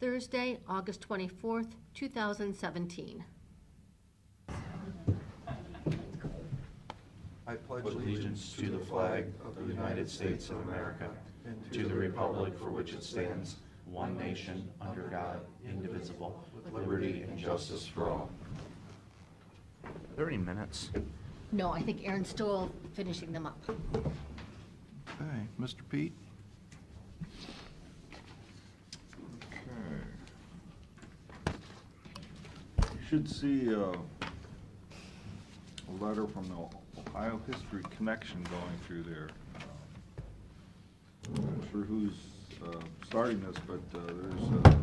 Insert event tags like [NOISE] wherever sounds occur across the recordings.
Thursday, August 24th, 2017. I pledge allegiance to the flag of the United States of America and to the republic for which it stands, one nation, under God, indivisible, with liberty and justice for all. Are there any minutes? No, I think Aaron's still finishing them up. Okay, Mr. Pete? Should see uh, a letter from the Ohio History Connection going through there. I'm not sure who's uh, starting this, but uh, there's a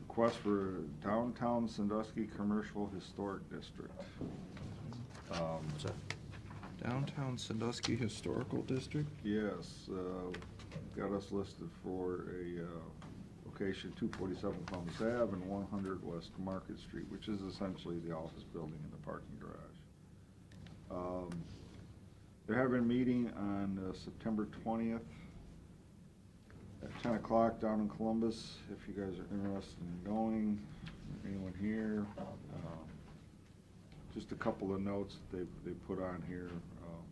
request for downtown Sandusky Commercial Historic District. Um, What's that? Downtown Sandusky Historical District? Yes, uh, got us listed for a location 247 Columbus Ave and 100 West Market Street, which is essentially the office building and the parking garage. Um, They're having a meeting on uh, September 20th at 10 o'clock down in Columbus, if you guys are interested in going, anyone here. Um, Just a couple of notes that they, they put on here. um,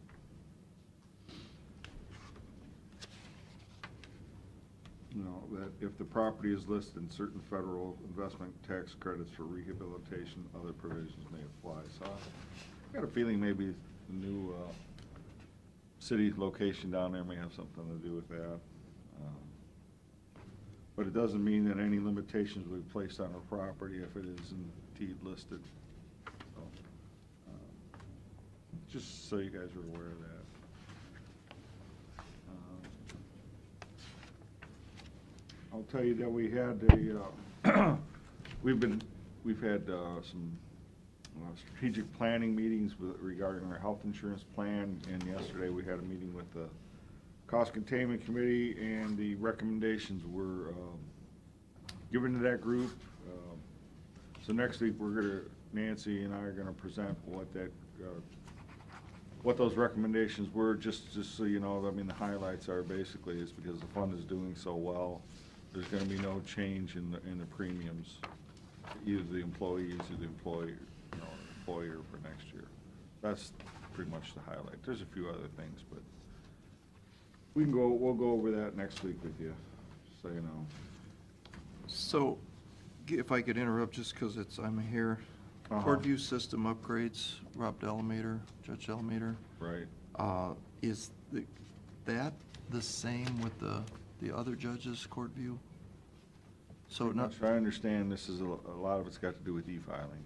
know, that if the property is listed in certain federal investment tax credits for rehabilitation, other provisions may apply. So I got a feeling maybe the new uh, city location down there may have something to do with that. Um, But it doesn't mean that any limitations will be placed on our property if it is indeed listed. So, um, Just so you guys are aware of that. Um, I'll tell you that we had a, uh, [CLEARS THROAT] we've been, we've had uh, some uh, strategic planning meetings with- regarding our health insurance plan, and yesterday we had a meeting with the Cost Containment Committee, and the recommendations were um, given to that group. Um, So next week, we're gonna, Nancy and I are gonna present what that, uh, what those recommendations were, just, just so you know, I mean, the highlights are basically is because the fund is doing so well, there's gonna be no change in the, in the premiums, either the employees or the employer, you know, employer for next year. That's pretty much the highlight. There's a few other things, but we can go, we'll go over that next week with you, so you know. So, g- if I could interrupt, just because it's, I'm here. Uh-huh. Courtview system upgrades, Rob DeLamatre, Judge DeLamatre, Right. Uh, Is the- that the same with the, the other judges' Courtview? So not, If I understand, this is, a a lot of it's got to do with e-filing.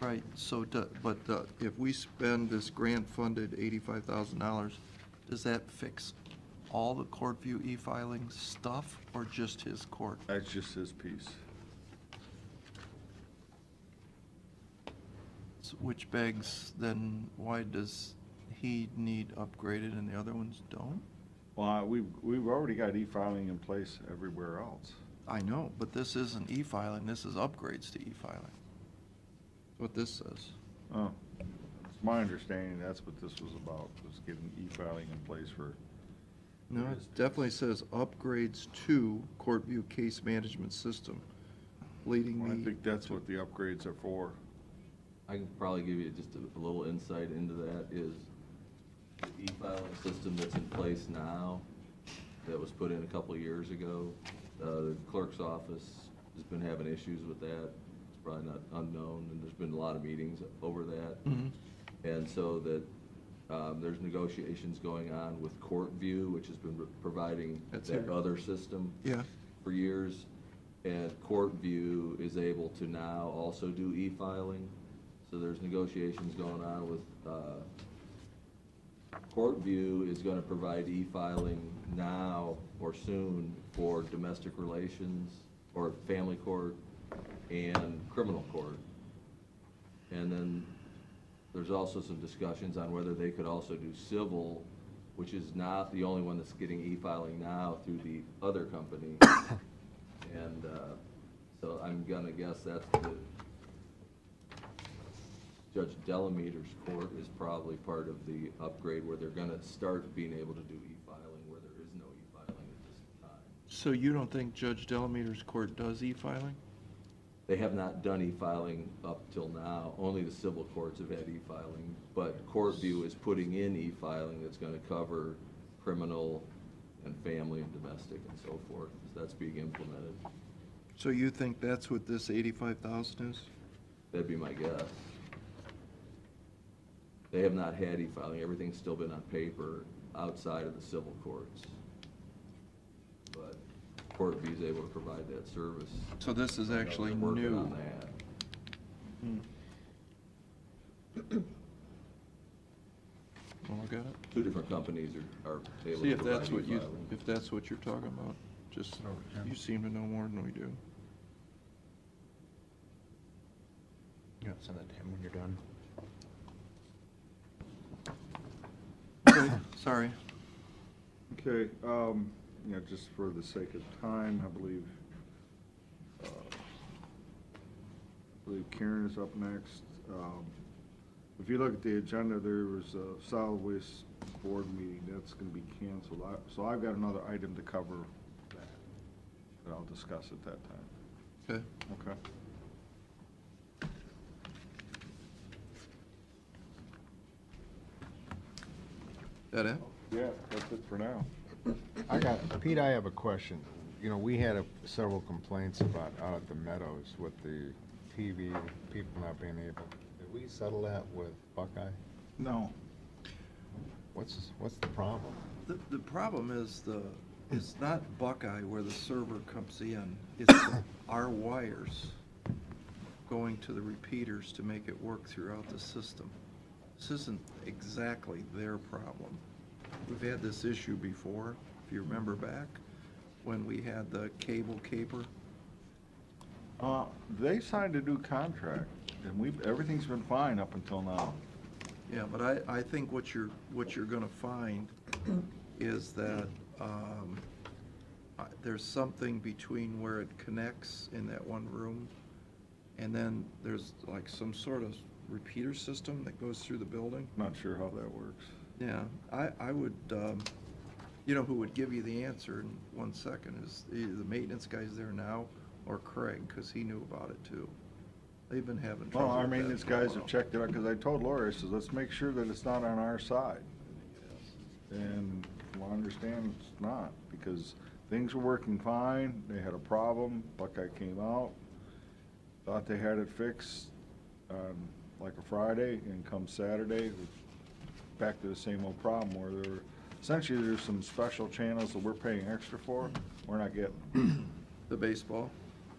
right, so, do- but uh, if we spend this grant-funded eighty-five thousand dollars, does that fix all the Courtview e-filing stuff, or just his court? That's just his piece. Which begs, then, why does he need upgraded and the other ones don't? Well, I- we've, we've already got e-filing in place everywhere else. I know, but this isn't e-filing, this is upgrades to e-filing. What this says. Oh, it's my understanding that's what this was about, was getting e-filing in place for, No, it definitely says upgrades to Courtview Case Management System, leading I me. think that's what the upgrades are for. I can probably give you just a, a little insight into that is the e-filing system that's in place now, that was put in a couple of years ago. Uh, the clerk's office has been having issues with that. It's probably not unknown, and there's been a lot of meetings over that. Mhm. And so that, um, there's negotiations going on with Courtview, which has been providing That's that here. other system Yeah, for years, and Courtview is able to now also do e-filing. So there's negotiations going on with, uh, Courtview is gonna provide e-filing now or soon for domestic relations, or family court, and criminal court. And then there's also some discussions on whether they could also do civil, which is not the only one that's getting e-filing now through the other company. [COUGHS] And, uh, so I'm gonna guess that's the, Judge DeLamatre's court is probably part of the upgrade where they're gonna start being able to do e-filing where there is no e-filing at this time. So you don't think Judge DeLamatre's court does e-filing? They have not done e-filing up till now. Only the civil courts have had e-filing. But CourtView is putting in e-filing that's gonna cover criminal and family and domestic and so forth. So That's being implemented. So you think that's what this eighty-five thousand is? That'd be my guess. They have not had e-filing. Everything's still been on paper outside of the civil courts. But Court View is able to provide that service. So this is actually They're working new. on that. Oh, I got it. Two different companies are, are able See to if that's what you, e-filing. if that's what you're talking about. Just, oh, you seem to know more than we do. You know, send that to him when you're done. Okay, [COUGHS] sorry. Okay, um, you know, just for the sake of time, I believe, uh, I believe Karen is up next. Um, If you look at the agenda, there was a solid waste board meeting, that's gonna be canceled. I- So I've got another item to cover that, that I'll discuss at that time. Okay. Okay. That it? Yeah, that's it for now. I got, Pete, I have a question. You know, we had a- several complaints about out at the Meadows with the TV, people not being able. Did we settle that with Buckeye? No. What's, what's the problem? The, the problem is the, it's not Buckeye where the server comes in. It's [COUGHS] our wires going to the repeaters to make it work throughout the system. This isn't exactly their problem. We've had this issue before, if you remember back, when we had the cable caper. Uh, they signed a new contract, and we've, everything's been fine up until now. Yeah, but I, I think what you're, what you're gonna find is that, um, I- there's something between where it connects in that one room, and then there's like some sort of repeater system that goes through the building. Not sure how that works. Yeah, I, I would, um, you know, who would give you the answer in one second is either the maintenance guys there now or Craig, because he knew about it too. They've been having trouble. Well, our with that maintenance for a guys while. have checked it out, because I told Lori, I says, let's make sure that it's not on our side. And from what I understand, it's not, because things were working fine, they had a problem, Buckeye came out, thought they had it fixed on like a Friday, and come Saturday, we're back to the same old problem, where there were, essentially, there's some special channels that we're paying extra for, we're not getting. The baseball?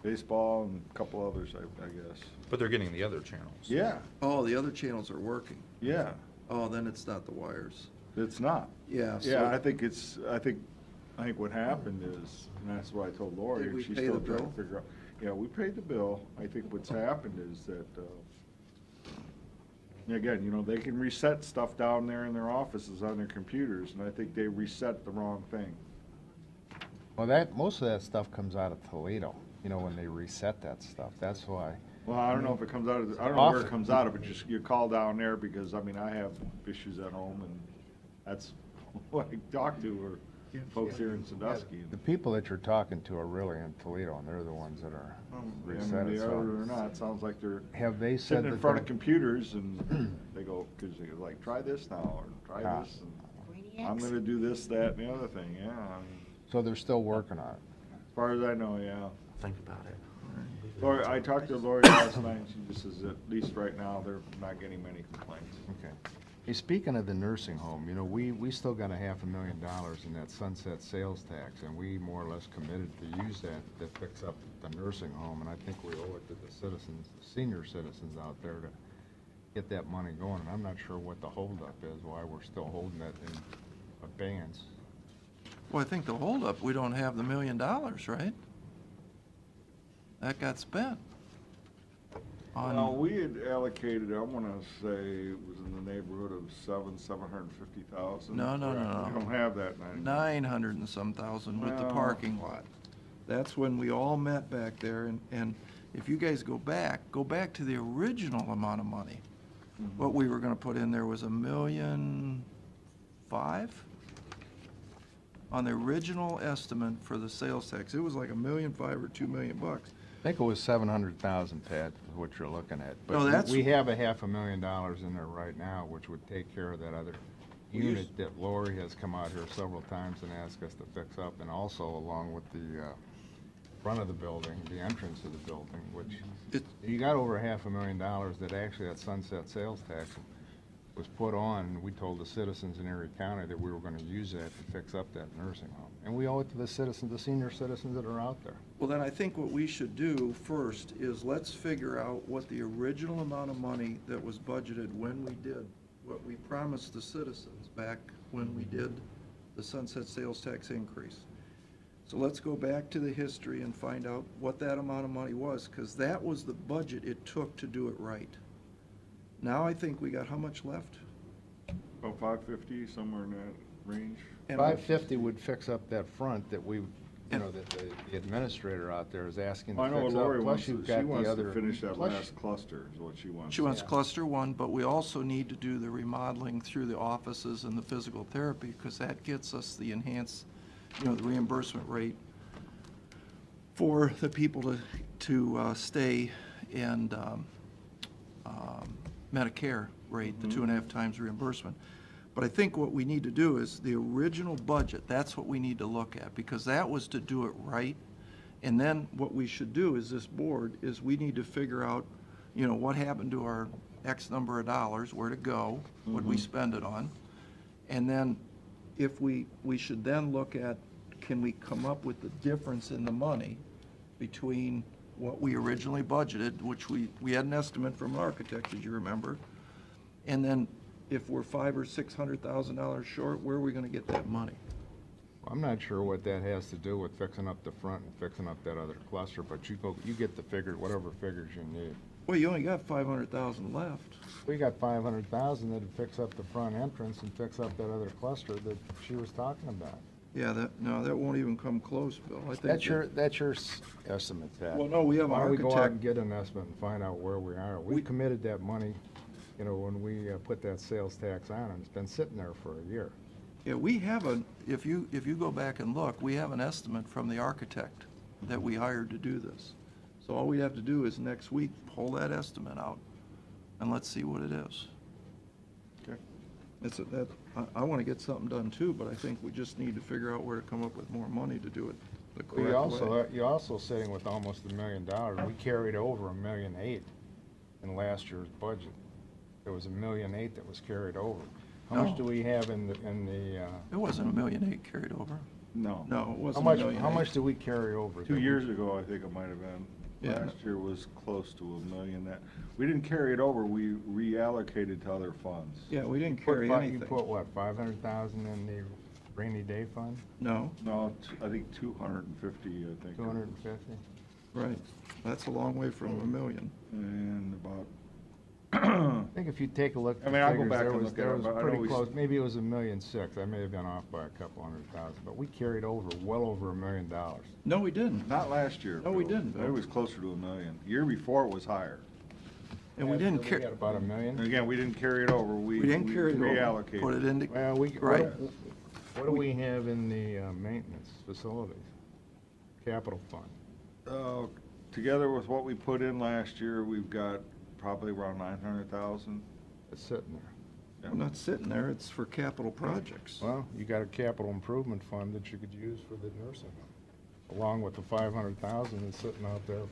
Baseball and a couple others, I, I guess. But they're getting the other channels. Yeah, Oh, the other channels are working. yeah. Oh, then it's not the wires. It's not. Yeah, so. Yeah, I think it's, I think, I think what happened is, and that's what I told Lori, Did and we she's pay still the trying to bill? figure out. Yeah, we paid the bill. I think what's happened is that, uh, again, you know, they can reset stuff down there in their offices on their computers, and I think they reset the wrong thing. Well, that, most of that stuff comes out of Toledo, you know, when they reset that stuff. That's why. Well, I don't know if it comes out of, the- I don't know where it Often. comes out of, but just, you call down there, because, I mean, I have issues at home, and that's [LAUGHS] what I talk to, or folks here in Sandusky. and- The people that you're talking to are really in Toledo, and they're the ones that are Whether reset it. they are or not, it sounds like they're have they said sitting in that front of they're- computers and they go, because they're like, try this now, or try Ah. this. and I'm gonna do this, that, and the other thing, yeah. I mean, So they're still working on it? As far as I know, yeah. Think about it. Lori, I talked to Lori last night, and she just says, at least right now, they're not getting many complaints. Okay. Hey, speaking of the nursing home, you know, we, we still got a half a million dollars in that sunset sales tax, and we more or less committed to use that to fix up the nursing home, and I think we owe it to the citizens, the senior citizens out there to get that money going, and I'm not sure what the holdup is, why we're still holding it in abeyance. Well, I think the holdup, we don't have the million dollars, right? That got spent. On- Well, we had allocated, I wanna say, it was in the neighborhood of seven, seven hundred and fifty thousand. No, no, no, no. We don't have that now. Nine hundred and some thousand with the Well- parking lot. That's when we all met back there, and, and if you guys go back, go back to the original amount of money. Mm-hmm. What we were gonna put in there was a million five? on the original estimate for the sales tax, it was like a million five or two million bucks. I think it was seven hundred thousand, Pat, is what you're looking at. No, But that's- we have a half a million dollars in there right now, which would take care of that other We used- unit that Lori has come out here several times and asked us to fix up, and also along with the, uh, front of the building, the entrance of the building, which, It- you got over half a million dollars that actually that sunset sales tax was put on, and we told the citizens in Erie County that we were gonna use that to fix up that nursing home. And we owe it to the citizens, the senior citizens that are out there. Well, then I think what we should do first is let's figure out what the original amount of money that was budgeted when we did what we promised the citizens back when we did the sunset sales tax increase. So let's go back to the history and find out what that amount of money was, because that was the budget it took to do it right. Now I think we got how much left? About five fifty, somewhere in that range. And- Five fifty would fix up that front that we, you know, that the the administrator out there is asking to I know fix what Lori wants, Plus to- you've she got wants the to other. finish that plus- last cluster is what she wants. She wants cluster one, but we also need to do the remodeling through the offices and the physical therapy, because that gets us the enhanced, you know, the reimbursement rate for the people to, to uh, stay and um, um, Medicare rate, the two and a half times reimbursement. But I think what we need to do is the original budget, that's what we need to look at, because that was to do it right. And then what we should do is this board, is we need to figure out, you know, what happened to our X number of dollars, where to go, what we mm-hmm. spend it on. And then if we, we should then look at, can we come up with the difference in the money between what we originally budgeted, which we, we had an estimate from an architect, as you remember, and then if we're five or six hundred thousand dollars short, where are we gonna get that money? I'm not sure what that has to do with fixing up the front and fixing up that other cluster, but you go, you get the figure, whatever figures you need. Well, you only got five hundred thousand left. We got five hundred thousand that'd fix up the front entrance and fix up that other cluster that she was talking about. Yeah, that, no, that won't even come close, Bill. I think That's that- your, that's your s- estimate, Pat. Well, no, we have an Why don't we go out and architect. get an estimate and find out where we are? We We- committed that money, you know, when we uh, put that sales tax on, and it's been sitting there for a year. Yeah, we have a, if you, if you go back and look, we have an estimate from the architect that we hired to do this. So all we have to do is next week, pull that estimate out, and let's see what it is. Okay. It's, a- that, I, I wanna get something done too, but I think we just need to figure out where to come up with more money to do it the Well, You correct also, way. uh, you're also sitting with almost a million dollars. We carried over a million eight in last year's budget. There was a million eight that was carried over. How No. much do we have in the, in the, uh, It wasn't a million eight carried over. No. No, it how wasn't a much, million how eight. much do we carry over? Two that we- years ago, I think it might have been. Yeah. Last year was close to a million that, we didn't carry it over, we reallocated to other funds. Yeah, we didn't Put carry fi- You anything. put what, five hundred thousand in the rainy day fund? No, No, t- I think two hundred and fifty, I think. Two hundred and fifty? right. That's a long way from a million. And about, I think if you take a look I mean, the I'll go figures, back there and was, look at there it, was but I know pretty we close, maybe it was a million six, I may have been off by a couple hundred thousand, but we carried over well over a million dollars. No, we didn't. not last year. No, we Bill. didn't, Bill. It was closer to a million. Year before it was higher. And we didn't so carry, about a And million? again, we didn't carry it over, we. we didn't carry it over. Reallocated. Put it into, Well, we, Right. what, do- what do we have in the uh, maintenance facilities? Capital fund? Uh, Together with what we put in last year, we've got probably around nine hundred thousand. It's sitting there. I'm not sitting there, it's for capital projects. Well, you got a capital improvement fund that you could use for the nursing home, along with the five hundred thousand that's sitting out there.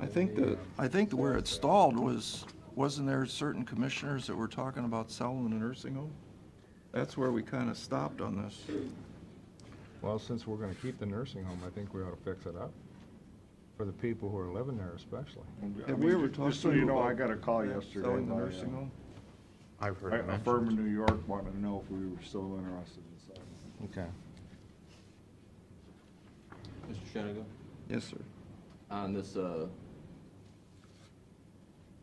I think the, that, I think where it stalled was, wasn't there certain commissioners that were talking about selling the nursing home? That's where we kind of stopped on this. Well, since we're gonna keep the nursing home, I think we ought to fix it up, for the people who are living there especially. I And we mean, were ju- talking Just so you know, about I got a call yesterday. Selling the by, uh, nursing home? I've heard A it a firm in mentioned. New York wanted to know if we were still interested in selling. Okay. Mr. Shenigo? Yes, sir. on this uh,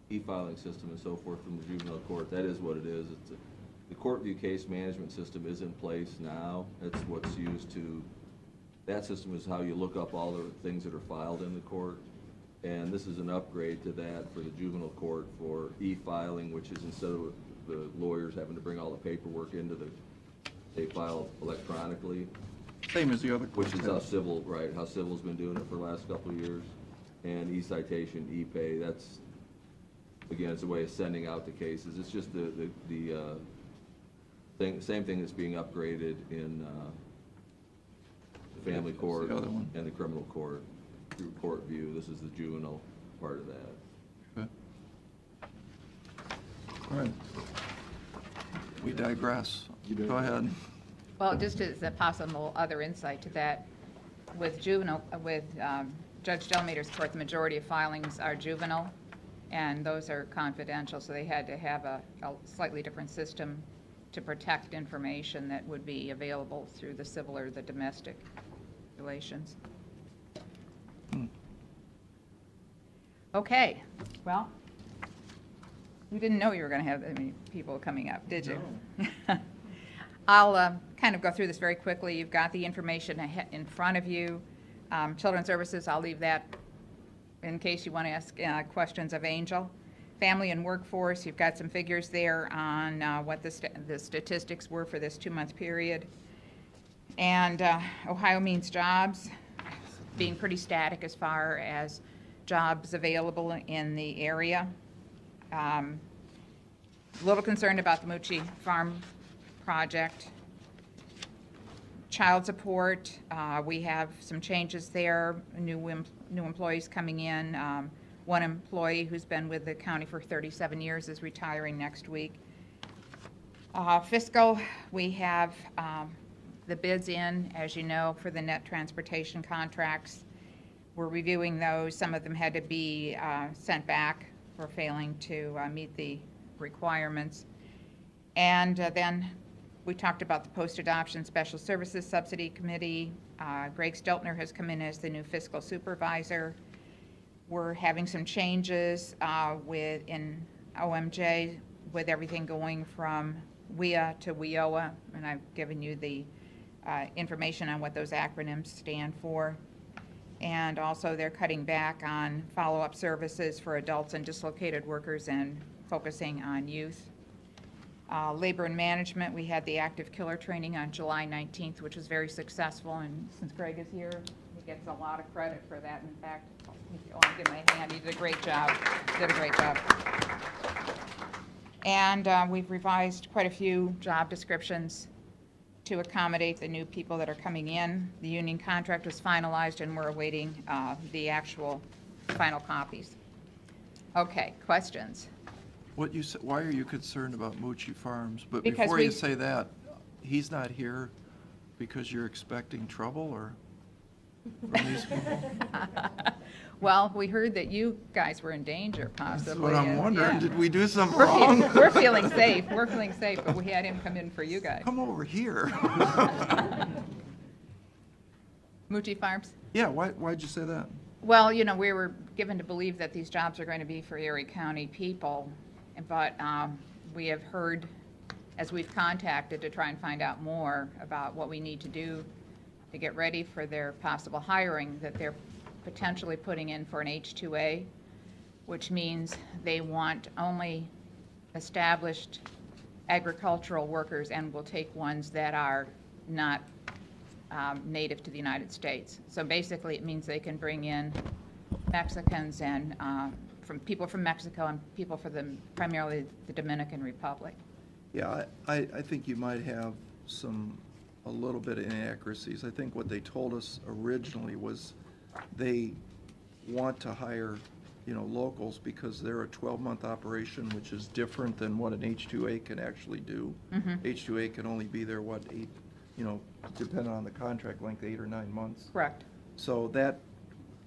e-filing system and so forth from the juvenile court, that is what it is. It's a- The court view case management system is in place now. It's what's used to, that system is how you look up all the things that are filed in the court. And this is an upgrade to that for the juvenile court for e-filing, which is instead of the lawyers having to bring all the paperwork into the they file electronically, Same as the other court which is how civil, right, how civil's been doing it for the last couple of years. And e-citation, e-pay, that's, again, it's a way of sending out the cases. It's just the, the, the, uh, thing, same thing that's being upgraded in, uh, the family That's court the other one. and the criminal court through court view. This is the juvenile part of that. Okay. All right. We digress. You Go ahead. Well, just as a possible other insight to that, with juvenile, with um, Judge DeLamatre's court, the majority of filings are juvenile, and those are confidential, so they had to have a a slightly different system to protect information that would be available through the civil or the domestic relations. Hmm. Okay, well, you didn't know you were going to have that many people coming up, did you? [LAUGHS] I'll uh, kind of go through this very quickly. You've got the information in front of you. Um, Children's Services, I'll leave that in case you want to ask uh, questions of Angel. Family and Workforce, you've got some figures there on uh, what the sta- the statistics were for this two-month period. And uh, Ohio Means Jobs, being pretty static as far as jobs available in the area. Um, A little concerned about the Mucci Farm project. Child support, uh, we have some changes there, new, em- new employees coming in. Um, One employee who's been with the county for 37 years is retiring next week. Uh, Fiscal, we have um, the bids in, as you know, for the net transportation contracts. We're reviewing those. Some of them had to be uh, sent back for failing to uh, meet the requirements. And uh, then we talked about the Post-Adoption Special Services Subsidy Committee. Uh, Greg Steltner has come in as the new fiscal supervisor. We're having some changes uh, with, in OMJ, with everything going from WIA to WIOA, and I've given you the uh, information on what those acronyms stand for. And also, they're cutting back on follow-up services for adults and dislocated workers and focusing on youth. Uh, Labor and Management, we had the active killer training on July 19th, which was very successful, and since Greg is here, he gets a lot of credit for that. In fact, to give a hand, he did a great job, did a great job. And uh, we've revised quite a few job descriptions to accommodate the new people that are coming in. The union contract was finalized, and we're awaiting uh, the actual final copies. Okay, questions? What you, sa- why are you concerned about Mucci Farms? But Because before you say that, he's not here because you're expecting trouble or [LAUGHS] from these people? [LAUGHS] Well, we heard that you guys were in danger possibly. That's what I'm wondering. yeah. Did we do something We're feeling, wrong? we're feeling safe, we're feeling safe, but we had him come in for you guys. Come over here. [LAUGHS] Mucci Farms? Yeah, why, why'd you say that? Well, you know, we were given to believe that these jobs are going to be for Erie County people, but um, we have heard, as we've contacted to try and find out more about what we need to do to get ready for their possible hiring, that they're potentially putting in for an H-2A, which means they want only established agricultural workers and will take ones that are not um, native to the United States. So basically, it means they can bring in Mexicans and uh, from people from Mexico and people from the primarily the Dominican Republic. Yeah, I, I I think you might have some, a little bit of inaccuracies. I think what they told us originally was they want to hire, you know, locals because they're a 12-month operation, which is different than what an H-2A can actually do. Mm-hmm. H-2A can only be there, what, eight, you know, depending on the contract length, eight or nine months. Correct. So that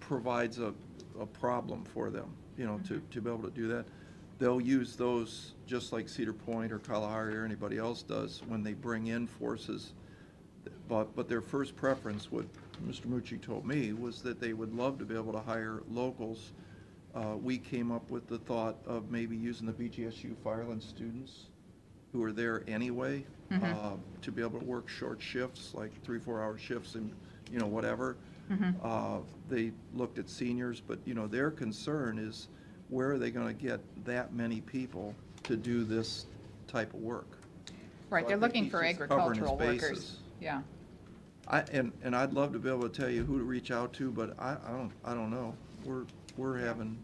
provides a, a problem for them, you know, to, mm-hmm. to be able to do that. They'll use those, just like Cedar Point or Kalahari or anybody else does, when they bring in forces. But, but their first preference, what Mr. Mucci told me, was that they would love to be able to hire locals. Uh, we came up with the thought of maybe using the BGSU Fireland students who are there anyway, uh, to be able to work short shifts, like three, four-hour shifts and, you know, whatever. Uh, They looked at seniors, but, you know, their concern is where are they gonna get that many people to do this type of work? Right, they're looking for just covering his agricultural workers. Yeah. I, and, and I'd love to be able to tell you who to reach out to, but I, I don't, I don't know. We're, we're having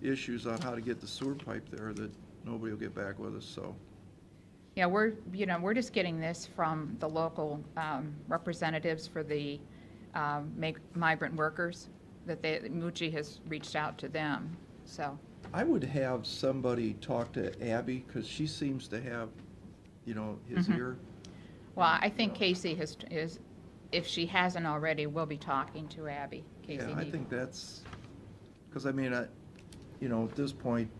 issues on how to get the sewer pipe there that nobody will get back with us, so. Yeah, we're, you know, we're just getting this from the local um, representatives for the um, mig- migrant workers, that they, Mucci has reached out to them, so. I would have somebody talk to Abby, because she seems to have, you know, his Mhm. ear. Well, I think Casey has, is, if she hasn't already, we'll be talking to Abby, Casey Yeah, I think that's, because I mean, I, you know, at this point,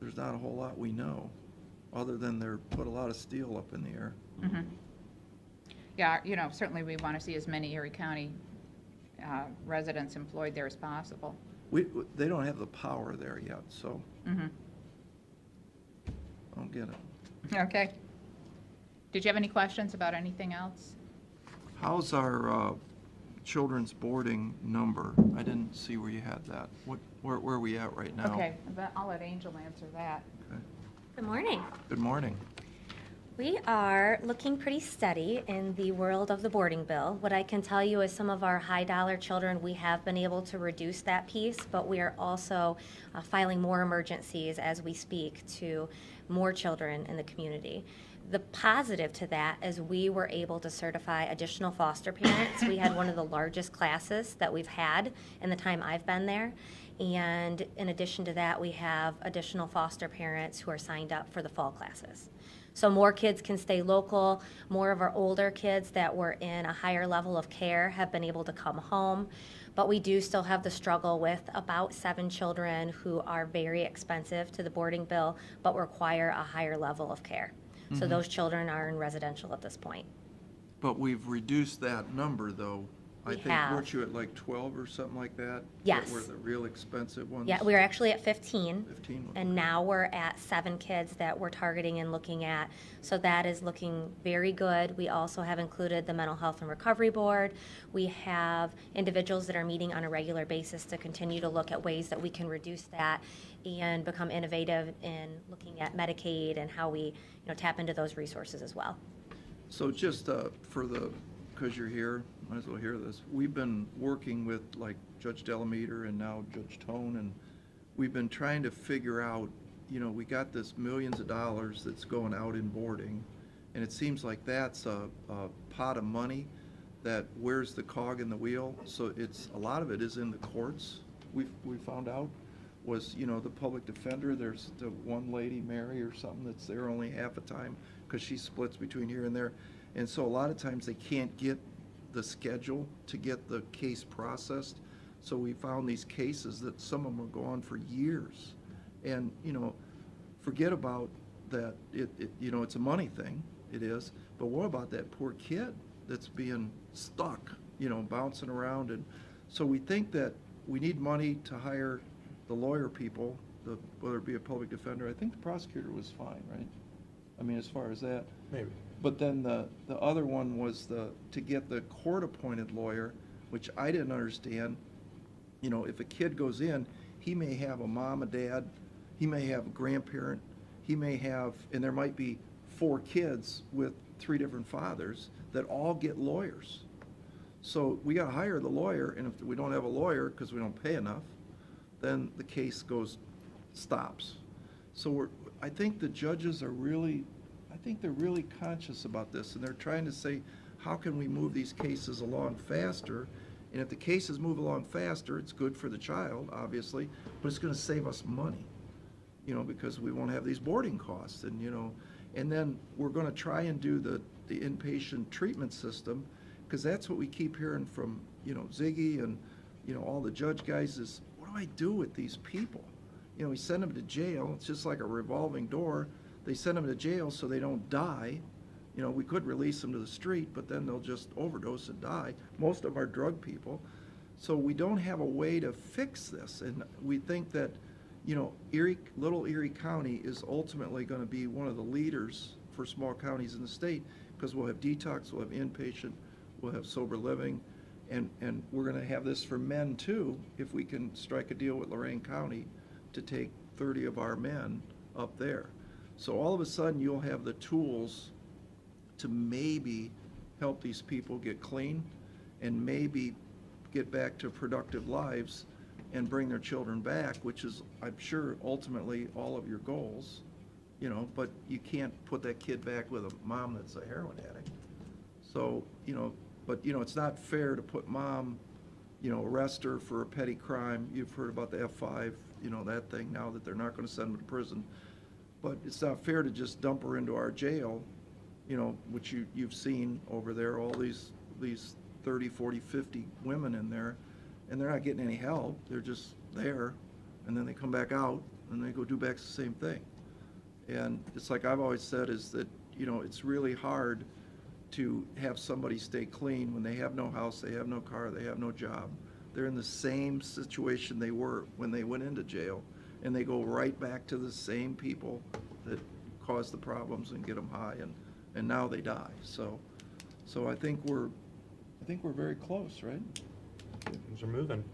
there's not a whole lot we know, other than they're put a lot of steel up in the air. Mhm. Yeah, you know, certainly we want to see as many Erie County uh, residents employed there as possible. We, they don't have the power there yet, so Mhm. I don't get it. [LAUGHS] Okay. Did you have any questions about anything else? How's our uh, children's boarding number? I didn't see where you had that. What, where, where are we at right now? Okay, but I'll let Angel answer that. Okay. Good morning. Good morning. We are looking pretty steady in the world of the boarding bill. What I can tell you is some of our high dollar children, we have been able to reduce that piece, but we are also uh, filing more emergencies as we speak to more children in the community. The positive to that is we were able to certify additional foster parents. We had one of the largest classes that we've had in the time I've been there. And in addition to that, we have additional foster parents who are signed up for the fall classes. So more kids can stay local. More of our older kids that were in a higher level of care have been able to come home. But we do still have the struggle with about seven children who are very expensive to the boarding bill, but require a higher level of care. So Mhm. those children are in residential at this point. But we've reduced that number, though. I We think, have. weren't you at like 12 or something like that? Yes. That were the real expensive ones? Yeah, we were actually at 15. 15. And now we're at seven kids that we're targeting and looking at. So that is looking very good. We also have included the Mental Health and Recovery Board. We have individuals that are meeting on a regular basis to continue to look at ways that we can reduce that and become innovative in looking at Medicaid and how we, you know, tap into those resources as well. So just uh, for the, because you're here, might as well hear this. We've been working with like Judge DeLamatre and now Judge Tone, and we've been trying to figure out, you know, we got this millions of dollars that's going out in boarding, and it seems like that's a, a pot of money that where's the cog in the wheel? So it's, a lot of it is in the courts, we, we found out, was, you know, the public defender, there's the one lady, Mary or something, that's there only half the time, because she splits between here and there. And so a lot of times they can't get the schedule to get the case processed. So we found these cases that some of them will go on for years. And, you know, forget about that, it, it, you know, it's a money thing, it is, but what about that poor kid that's being stuck, you know, bouncing around? And so we think that we need money to hire the lawyer people, the, whether it be a public defender, I think the prosecutor was fine, right? I mean, as far as that. Maybe. But then the, the other one was the, to get the court-appointed lawyer, which I didn't understand. You know, if a kid goes in, he may have a mom, a dad, he may have a grandparent, he may have, and there might be four kids with three different fathers that all get lawyers. So we gotta hire the lawyer, and if we don't have a lawyer, because we don't pay enough, then the case goes, stops. So we're, I think the judges are really, I think they're really conscious about this, and they're trying to say, how can we move these cases along faster? And if the cases move along faster, it's good for the child, obviously, but it's gonna save us money, you know, because we won't have these boarding costs, and, you know, and then we're gonna try and do the, the inpatient treatment system, because that's what we keep hearing from, you know, Ziggy and, you know, all the judge guys is, do I do with these people? You know, we send them to jail, it's just like a revolving door. They send them to jail so they don't die. You know, we could release them to the street, but then they'll just overdose and die. Most of are drug people. So we don't have a way to fix this, and we think that, you know, Erie, Little Erie County is ultimately gonna be one of the leaders for small counties in the state, because we'll have detox, we'll have inpatient, we'll have sober living, and, and we're gonna have this for men too, if we can strike a deal with Lorain County to take thirty of our men up there. So all of a sudden, you'll have the tools to maybe help these people get clean and maybe get back to productive lives and bring their children back, which is, I'm sure, ultimately all of your goals, you know, but you can't put that kid back with a mom that's a heroin addict. So, you know, but, you know, it's not fair to put mom, you know, arrest her for a petty crime. You've heard about the F5, you know, that thing now that they're not gonna send them to prison. But it's not fair to just dump her into our jail, you know, which you, you've seen over there, all these, these 30, 40, 50 women in there, and they're not getting any help. They're just there, and then they come back out, and they go do back the same thing. And it's like I've always said is that, you know, it's really hard to have somebody stay clean when they have no house, they have no car, they have no job. They're in the same situation they were when they went into jail, and they go right back to the same people that caused the problems and get them high, and, and now they die. So, so I think we're, I think we're very close, right? Things are moving.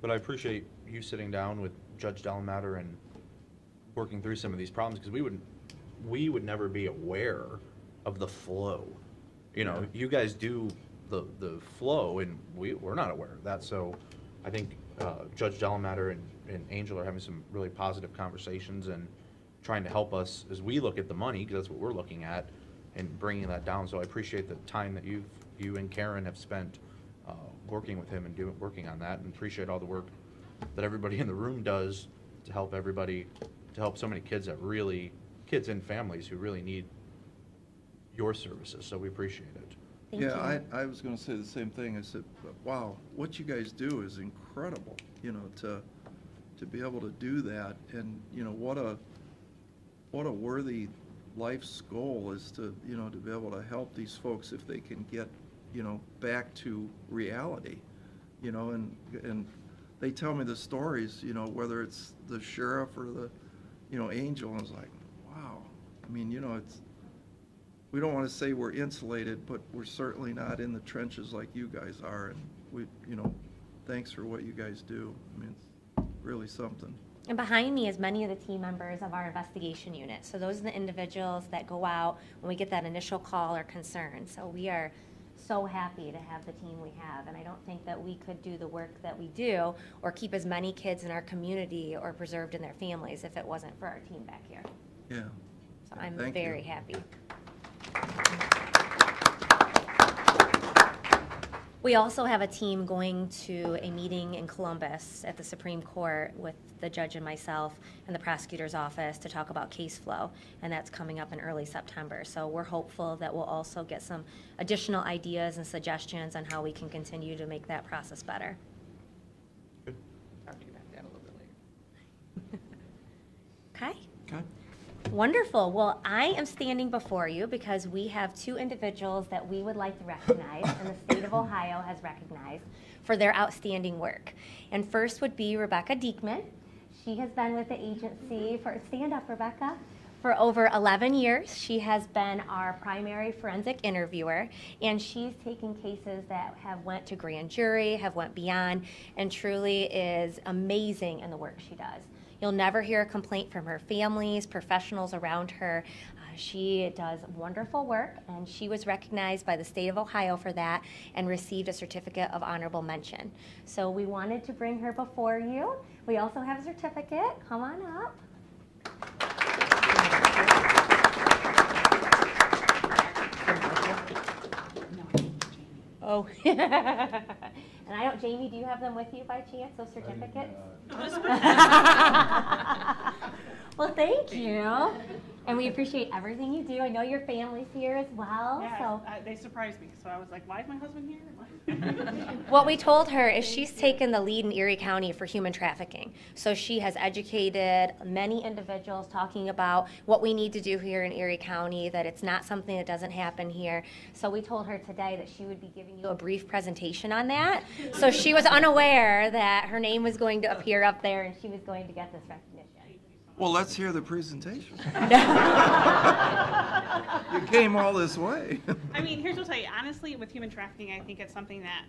But I appreciate you sitting down with Judge DeLamatre and working through some of these problems, because we would, we would never be aware of the flow. You know, you guys do the, the flow, and we, we're not aware of that, so I think uh, Judge DeLamatre and, and Angel are having some really positive conversations and trying to help us as we look at the money, because that's what we're looking at, and bringing that down, so I appreciate the time that you've, you and Karen have spent uh, working with him and doing, working on that, and appreciate all the work that everybody in the room does to help everybody, to help so many kids that really, kids and families who really need your services, so we appreciate it. Thank Yeah, I, you. I was gonna say the same thing. I said, wow, what you guys do is incredible, you know, to, to be able to do that. And, you know, what a, what a worthy life's goal is to, you know, to be able to help these folks if they can get, you know, back to reality. You know, and, and they tell me the stories, you know, whether it's the sheriff or the, you know, angel, and it's like, wow. I mean, you know, it's, we don't want to say we're insulated, but we're certainly not in the trenches like you guys are. And we, you know, thanks for what you guys do. I mean, it's really something. And behind me is many of the team members of our investigation unit. So those are the individuals that go out when we get that initial call or concern. So we are so happy to have the team we have. And I don't think that we could do the work that we do or keep as many kids in our community or preserved in their families if it wasn't for our team back here. Yeah. So I'm Thank you. very happy. We also have a team going to a meeting in Columbus at the Supreme Court with the judge and myself and the prosecutor's office to talk about case flow, and that's coming up in early September. So we're hopeful that we'll also get some additional ideas and suggestions on how we can continue to make that process better. Talk to you about that a little bit later. [LAUGHS] Okay? Wonderful. Well, I am standing before you because we have two individuals that we would like to recognize, and the state of Ohio has recognized for their outstanding work. And first would be Rebecca Diekman. She has been with the agency for, stand up, Rebecca, for over 11 years. She has been our primary forensic interviewer, and she's taken cases that have went to grand jury, have went beyond, and truly is amazing in the work she does. You'll never hear a complaint from her families, professionals around her. Uh, she does wonderful work, and she was recognized by the state of Ohio for that and received a certificate of honorable mention. So we wanted to bring her before you. We also have a certificate. Come on up. [LAUGHS] Oh. [LAUGHS] and I don't, Jamie, do you have them with you by chance, those certificates? [LAUGHS] well, thank you. [LAUGHS] And we appreciate everything you do. I know your family's here as well. Yeah, So uh, they surprised me, so I was like, why is my husband here? [LAUGHS] what we told her is she's taken the lead in Erie County for human trafficking. So she has educated many individuals talking about what we need to do here in Erie County, that it's not something that doesn't happen here. So we told her today that she would be giving you a brief presentation on that. So she was unaware that her name was going to appear up there and she was going to get this recognition. Well, let's hear the presentation. [LAUGHS] You came all this way. I mean, here's what I'll tell you, honestly, with human trafficking, I think it's something that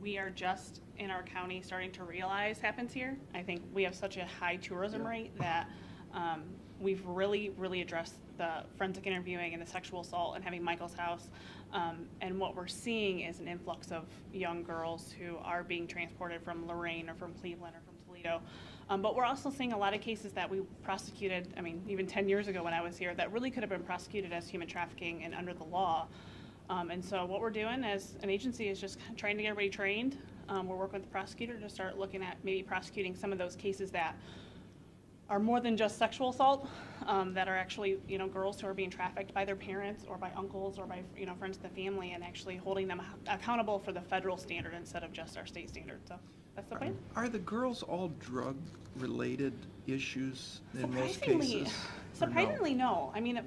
we are just in our county starting to realize happens here. I think we have such a high tourism rate that, um, we've really, really addressed the forensic interviewing and the sexual assault and having Michael's house. Um, and what we're seeing is an influx of young girls who are being transported from Lorain or from Cleveland or from Toledo. Um, but we're also seeing a lot of cases that we prosecuted, I mean, even 10 years ago when I was here, that really could have been prosecuted as human trafficking and under the law. Um, and so what we're doing as an agency is just trying to get everybody trained. Um, we're working with the prosecutor to start looking at maybe prosecuting some of those cases that are more than just sexual assault, um, that are actually, you know, girls who are being trafficked by their parents or by uncles or by, you know, friends of the family and actually holding them accountable for the federal standard instead of just our state standard. So that's the plan. Are the girls all drug-related issues in most Surprisingly, cases? or no? surprisingly, no. I mean,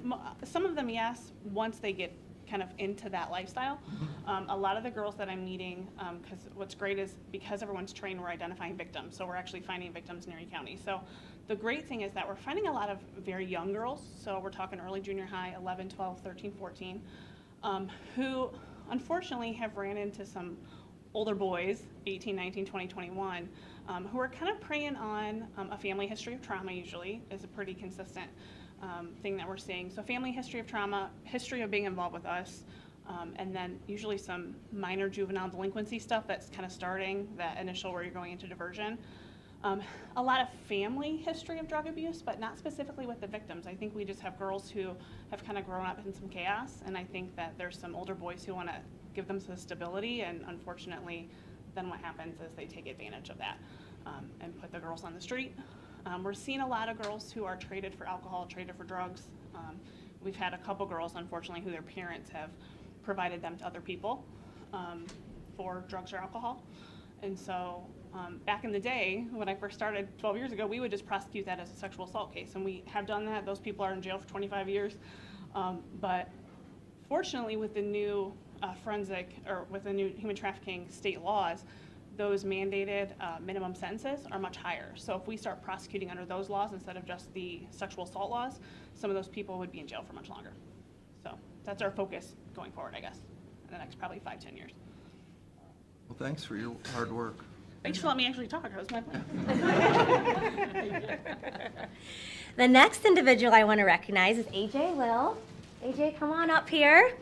some of them, yes, once they get kind of into that lifestyle. Mm-hmm. Um, a lot of the girls that I'm meeting, because what's great is because everyone's trained, we're identifying victims. So we're actually finding victims in Erie County. So the great thing is that we're finding a lot of very young girls. So we're talking early junior high, 11, 12, 13, 14, um, who unfortunately have ran into some older boys, 18, 19, 20, 21, um, who are kind of preying on um, a family history of trauma usually is a pretty consistent um, thing that we're seeing. So family history of trauma, history of being involved with us, um, and then usually some minor juvenile delinquency stuff that's kind of starting that initial where you're going into diversion. Um, a lot of family history of drug abuse, but not specifically with the victims. I think we just have girls who have kind of grown up in some chaos, and I think that there's some older boys who want to give them some stability, and unfortunately, then what happens is they take advantage of that um, and put the girls on the street. Um, we're seeing a lot of girls who are traded for alcohol, traded for drugs. Um, we've had a couple girls, unfortunately, who their parents have provided them to other people um, for drugs or alcohol. And so, um, back in the day, when I first started 12 years ago, we would just prosecute that as a sexual assault case. And we have done that. Those people are in jail for 25 years. Um, but fortunately, with the new uh, forensic or with the new human trafficking state laws, those mandated uh, minimum sentences are much higher. So if we start prosecuting under those laws instead of just the sexual assault laws, some of those people would be in jail for much longer. So that's our focus going forward, I guess, in the next probably five, ten years. Well, thanks for your hard work. Thanks for letting me actually talk. That was my plan. [LAUGHS] The next individual I want to recognize is AJ Will. AJ, come on up here.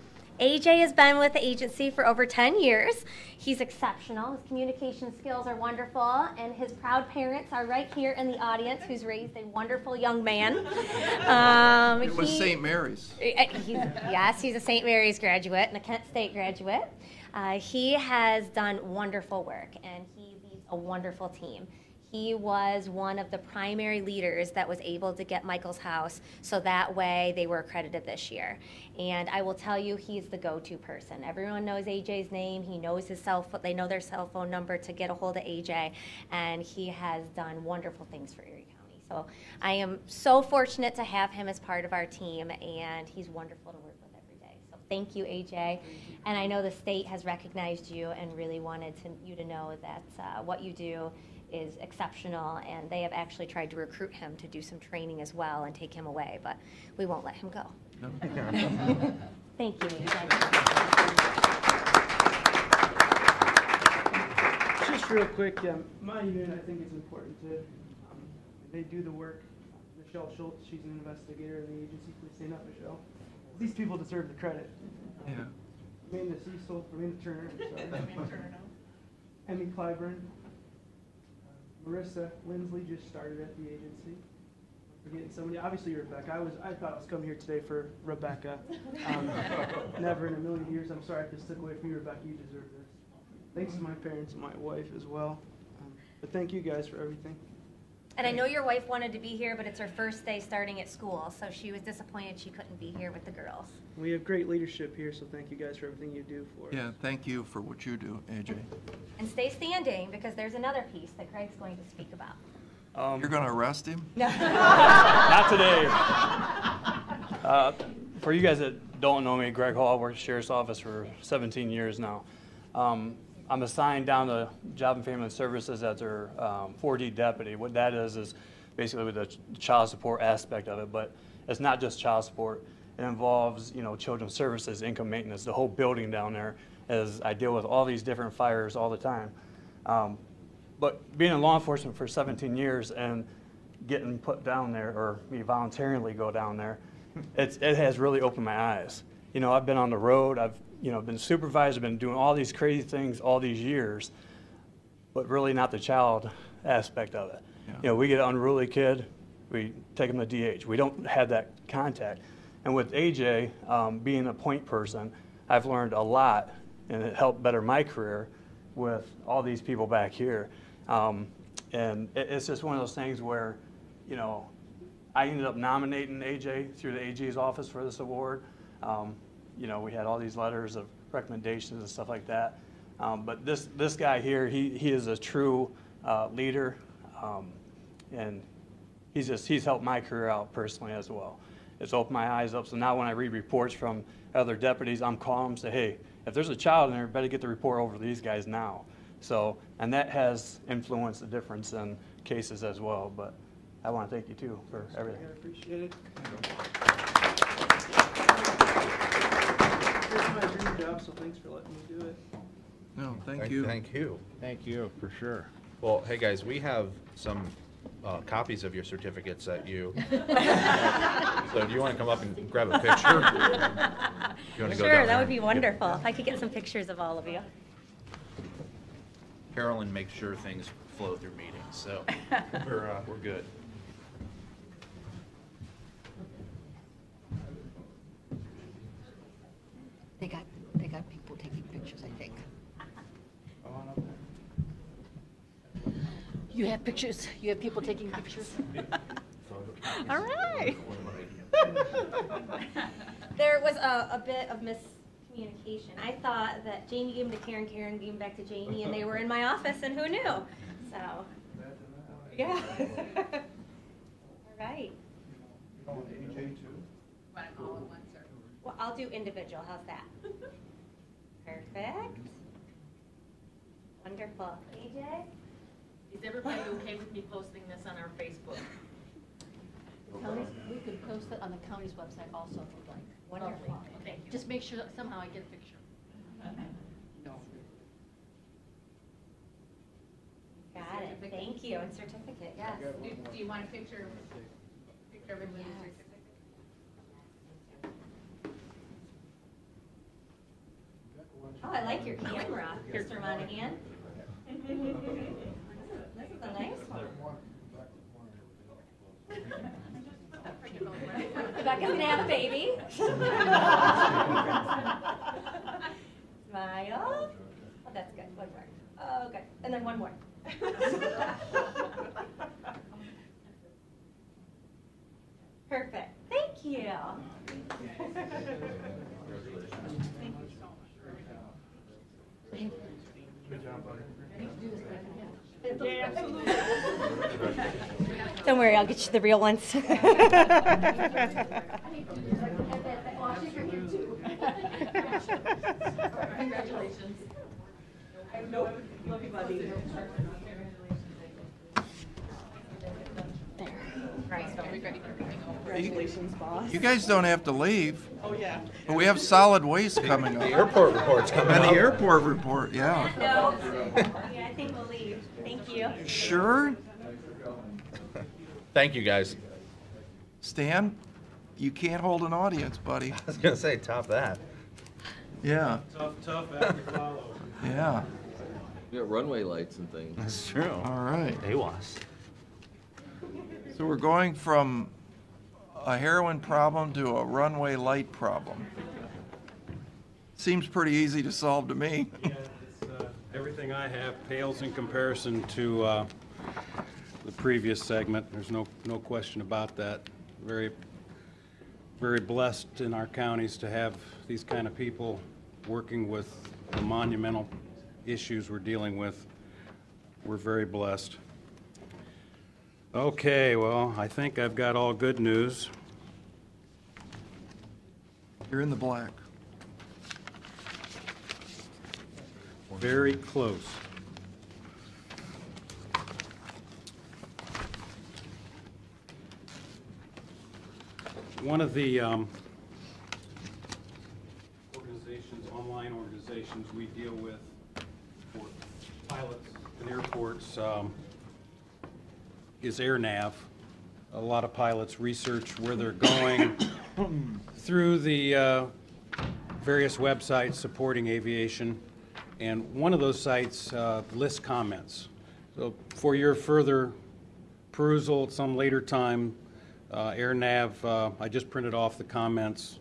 AJ has been with the agency for over 10 years. He's exceptional. His communication skills are wonderful, and his proud parents are right here in the audience, who's raised a wonderful young man. [LAUGHS] Um, It was St. Mary's. uh, he's, yes, he's a St. Mary's graduate and a Kent State graduate. Uh, he has done wonderful work and he leads a wonderful team. He was one of the primary leaders that was able to get Michael's house so that way they were accredited this year. And I will tell you, he's the go-to person. Everyone knows AJ's name. He knows his cell phone. They know their cell phone number to get a hold of AJ, and he has done wonderful things for Erie County. So I am so fortunate to have him as part of our team, and he's wonderful to work with every day. So thank you, AJ. And I know the state has recognized you and really wanted to, you to know that uh, what you do is exceptional, and they have actually tried to recruit him to do some training as well and take him away, but we won't let him go. No? [LAUGHS] Thank you, AJ. Just real quick, um, my unit, I think it's important to, um, they do the work. Michelle Schultz, she's an investigator in the agency. Please stand up, Michelle. These people deserve the credit. Yeah. Amanda Cecil, Amanda Turner, I'm sorry. Emmy Clyburn. Uh, Marissa Lindsley just started at the agency. I'm Forgetting somebody, obviously Rebecca. I was, I thought I was coming here today for Rebecca. Um, [LAUGHS] Never in a million years. I'm sorry if this took away from you, Rebecca. You deserve this. Thanks to my parents and my wife as well. Um, But thank you guys for everything. And I know your wife wanted to be here, but it's her first day starting at school, so she was disappointed she couldn't be here with the girls. We have great leadership here, so thank you guys for everything you do for us. Yeah, thank you for what you do, AJ. And stay standing, because there's another piece that Craig's going to speak about. Um, You're gonna arrest him? [LAUGHS] No. Not today. Uh, For you guys that don't know me, Greg Hall, I worked at Sheriff's Office for 17 years now. Um, I'm assigned down to Job and Family Services as their um, 4D deputy. What that is, is basically with the ch- child support aspect of it, but it's not just child support. It involves, you know, children's services, income maintenance, the whole building down there, as I deal with all these different fires all the time. Um, but being in law enforcement for 17 years and getting put down there, or me voluntarily go down there, it's, it has really opened my eyes. You know, I've been on the road, I've, you know, been supervised, been doing all these crazy things all these years, but really not the child aspect of it. You know, we get an unruly kid, we take him to DH. We don't have that contact. And with AJ, um, being a point person, I've learned a lot, and it helped better my career with all these people back here. Um, and it, it's just one of those things where, you know, I ended up nominating AJ through the AG's office for this award. Um, you know, we had all these letters of recommendations and stuff like that. Um, but this, this guy here, he, he is a true uh, leader. Um, and he's just, he's helped my career out personally as well. It's opened my eyes up. So now when I read reports from other deputies, I'm calling them, say, hey, if there's a child in there, better get the report over to these guys now. So, and that has influenced the difference in cases as well. But I want to thank you too for everything. I appreciate it. Here's my dream job, so thanks for letting me do it. No, thank you. Thank you. Thank you, for sure. Well, hey, guys, we have some uh, copies of your certificates that you, [LAUGHS] so do you want to come up and grab a picture? [LAUGHS] You wanna go Sure, down that would there? be wonderful. If I could get some pictures of all of you. Carolyn makes sure things flow through meetings, so [LAUGHS] we're, uh, we're good. They got, they got people taking pictures, I think. You have pictures, you have people taking pictures? [LAUGHS] All right. [LAUGHS] There was a, a bit of miscommunication. I thought that Jamie gave them to Karen, Karen gave them back to Jamie, and they were in my office, and who knew? So, yeah. [LAUGHS] All right. Well, I'll do individual, how's that? Perfect. Wonderful. AJ? Is everybody okay with me posting this on our Facebook? Counties, we could post it on the county's website also if you'd like. Oh, Wonderful. Thank you. Just make sure that somehow I get a picture. Got it, thank you, and certificate, yes. Do, do you want a picture, picture of everybody's Yes. certificate? Oh, I like your camera, Mr. Monahan. [LAUGHS] This is a nice one. Rebecca's gonna have a baby. Smile. Oh, that's good, one more. Oh, good, and then one more. Perfect, thank you. Don't worry, I'll get you the real ones. Congratulations. [LAUGHS] Right, so everybody can. Congratulations, boss. You guys don't have to leave. Oh, yeah. But we have solid waste coming up. The airport report's coming And up. the airport report, yeah. No, yeah, I think we'll leave. Thank you. Sure? [LAUGHS] Thank you, guys. Stan, you can't hold an audience, buddy. [LAUGHS] I was gonna say, top that. Yeah, Tough, tough act to follow. yeah. We got runway lights and things. That's true. All right. AWOS. So we're going from a heroin problem to a runway light problem. Seems pretty easy to solve to me. Yeah, it's, I have pales in comparison to uh, the previous segment. There's no, no question about that. Very, very blessed in our counties to have these kind of people working with the monumental issues we're dealing with. We're very blessed. Okay, well, I think I've got all good news. You're in the black. Very close. One of the um, organizations, online organizations we deal with for pilots and airports um, is AirNav. a lot of pilots research where they're going [COUGHS] through the uh, various websites supporting aviation, and one of those sites uh, lists comments. So for your further perusal at some later time, uh, AirNav, uh, I just printed off the comments.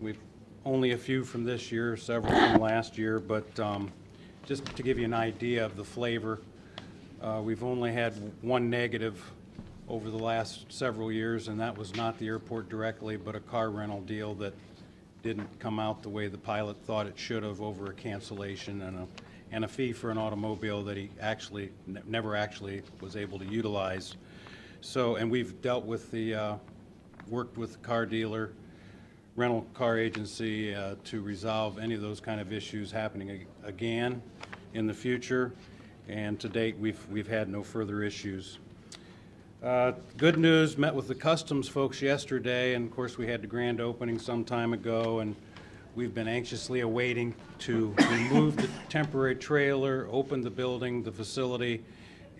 We've only a few from this year, several from last year, but um, just to give you an idea of the flavor, uh, we've only had one negative over the last several years, and that was not the airport directly, but a car rental deal that didn't come out the way the pilot thought it should have over a cancellation and a, and a fee for an automobile that he actually, ne- never actually was able to utilize. So, and we've dealt with the, uh, worked with the car dealer, rental car agency uh, to resolve any of those kind of issues happening ag- again in the future. And to date, we've, we've had no further issues. Uh, Good news, met with the customs folks yesterday, and of course, we had the grand opening some time ago, and we've been anxiously awaiting to remove the temporary trailer, open the building, the facility,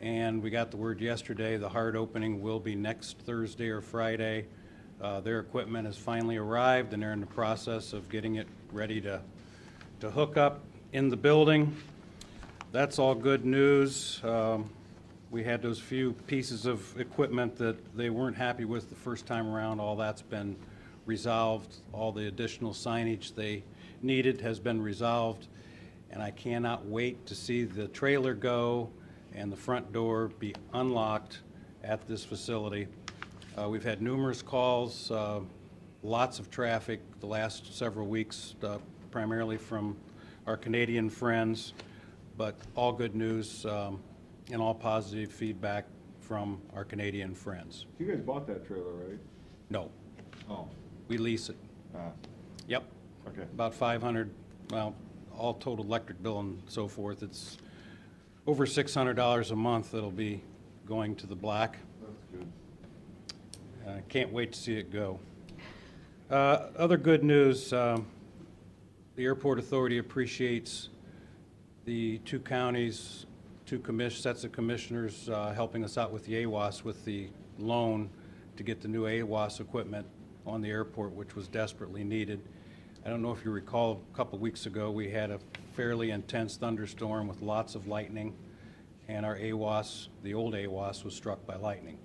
and we got the word yesterday, the hard opening will be next Thursday or Friday. Uh, Their equipment has finally arrived, and they're in the process of getting it ready to, to hook up in the building. That's all good news. Um, We had those few pieces of equipment that they weren't happy with the first time around. All that's been resolved. All the additional signage they needed has been resolved. And I cannot wait to see the trailer go and the front door be unlocked at this facility. Uh, We've had numerous calls, uh, lots of traffic the last several weeks, uh, primarily from our Canadian friends, but all good news um, and all positive feedback from our Canadian friends. You guys bought that trailer, right? No, Oh. we lease it. Ah, Yep, okay. about 500, well, all total electric bill and so forth, it's over $600 a month that'll be going to the black. That's good. Uh, Can't wait to see it go. Uh, Other good news, um, the Airport Authority appreciates the two counties, two sets of commissioners uh, helping us out with the AWOS with the loan to get the new AWOS equipment on the airport, which was desperately needed. I don't know if you recall, a couple weeks ago, we had a fairly intense thunderstorm with lots of lightning, and our AWOS, the old AWAS, was struck by lightning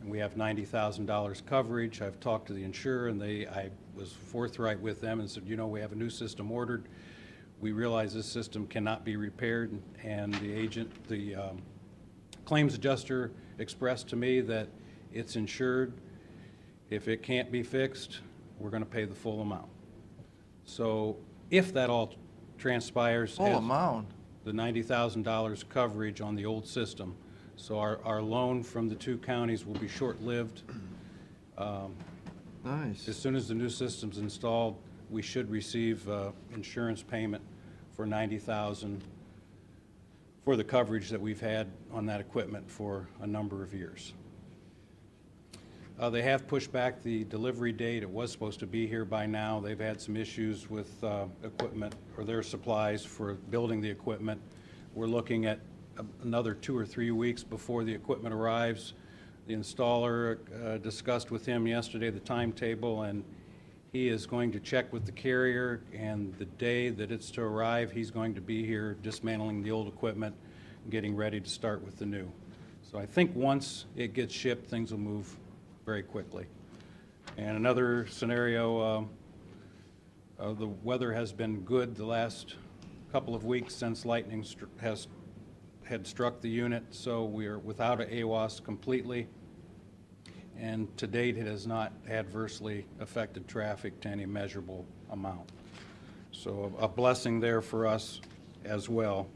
and we have ninety thousand dollars coverage. I've talked to the insurer, and they, I was forthright with them and said, you know, we have a new system ordered. We realize this system cannot be repaired, and the agent, the um, claims adjuster expressed to me that it's insured. If it can't be fixed, we're gonna pay the full amount. So if that all transpires. Full amount? the ninety thousand dollars coverage on the old system. So our, our loan from the two counties will be short-lived. Um, Nice. As soon as the new system's installed, we should receive uh, insurance payment for ninety thousand for the coverage that we've had on that equipment for a number of years. Uh, They have pushed back the delivery date. It was supposed to be here by now. They've had some issues with uh, equipment or their supplies for building the equipment. We're looking at a- another two or three weeks before the equipment arrives. The installer uh, discussed with him yesterday the timetable, and he is going to check with the carrier, and the day that it's to arrive, he's going to be here dismantling the old equipment, getting ready to start with the new. So I think once it gets shipped, things will move very quickly. And another scenario, um, uh, the weather has been good the last couple of weeks since lightning has, had struck the unit, so we are without a AWOS completely. And to date, it has not adversely affected traffic to any measurable amount. So a blessing there for us as well.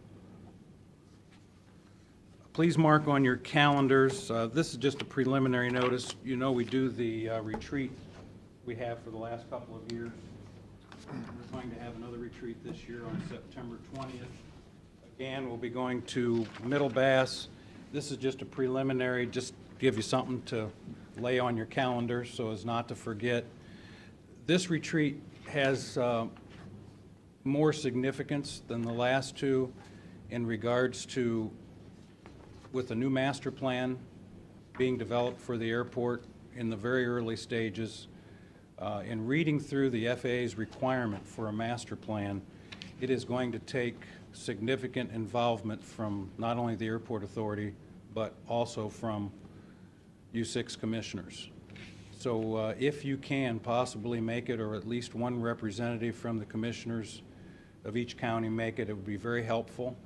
Please mark on your calendars, uh, this is just a preliminary notice. You know, we do the uh, retreat we have for the last couple of years. We're going to have another retreat this year on September 20th. Again, we'll be going to Middle Bass. This is just a preliminary, just give you something to lay on your calendar so as not to forget. This retreat has uh, more significance than the last two in regards to, with the new master plan being developed for the airport in the very early stages. Uh, In reading through the FAA's requirement for a master plan, it is going to take significant involvement from not only the airport authority, but also from you six commissioners. So uh, if you can possibly make it, or at least one representative from the commissioners of each county make it, it would be very helpful,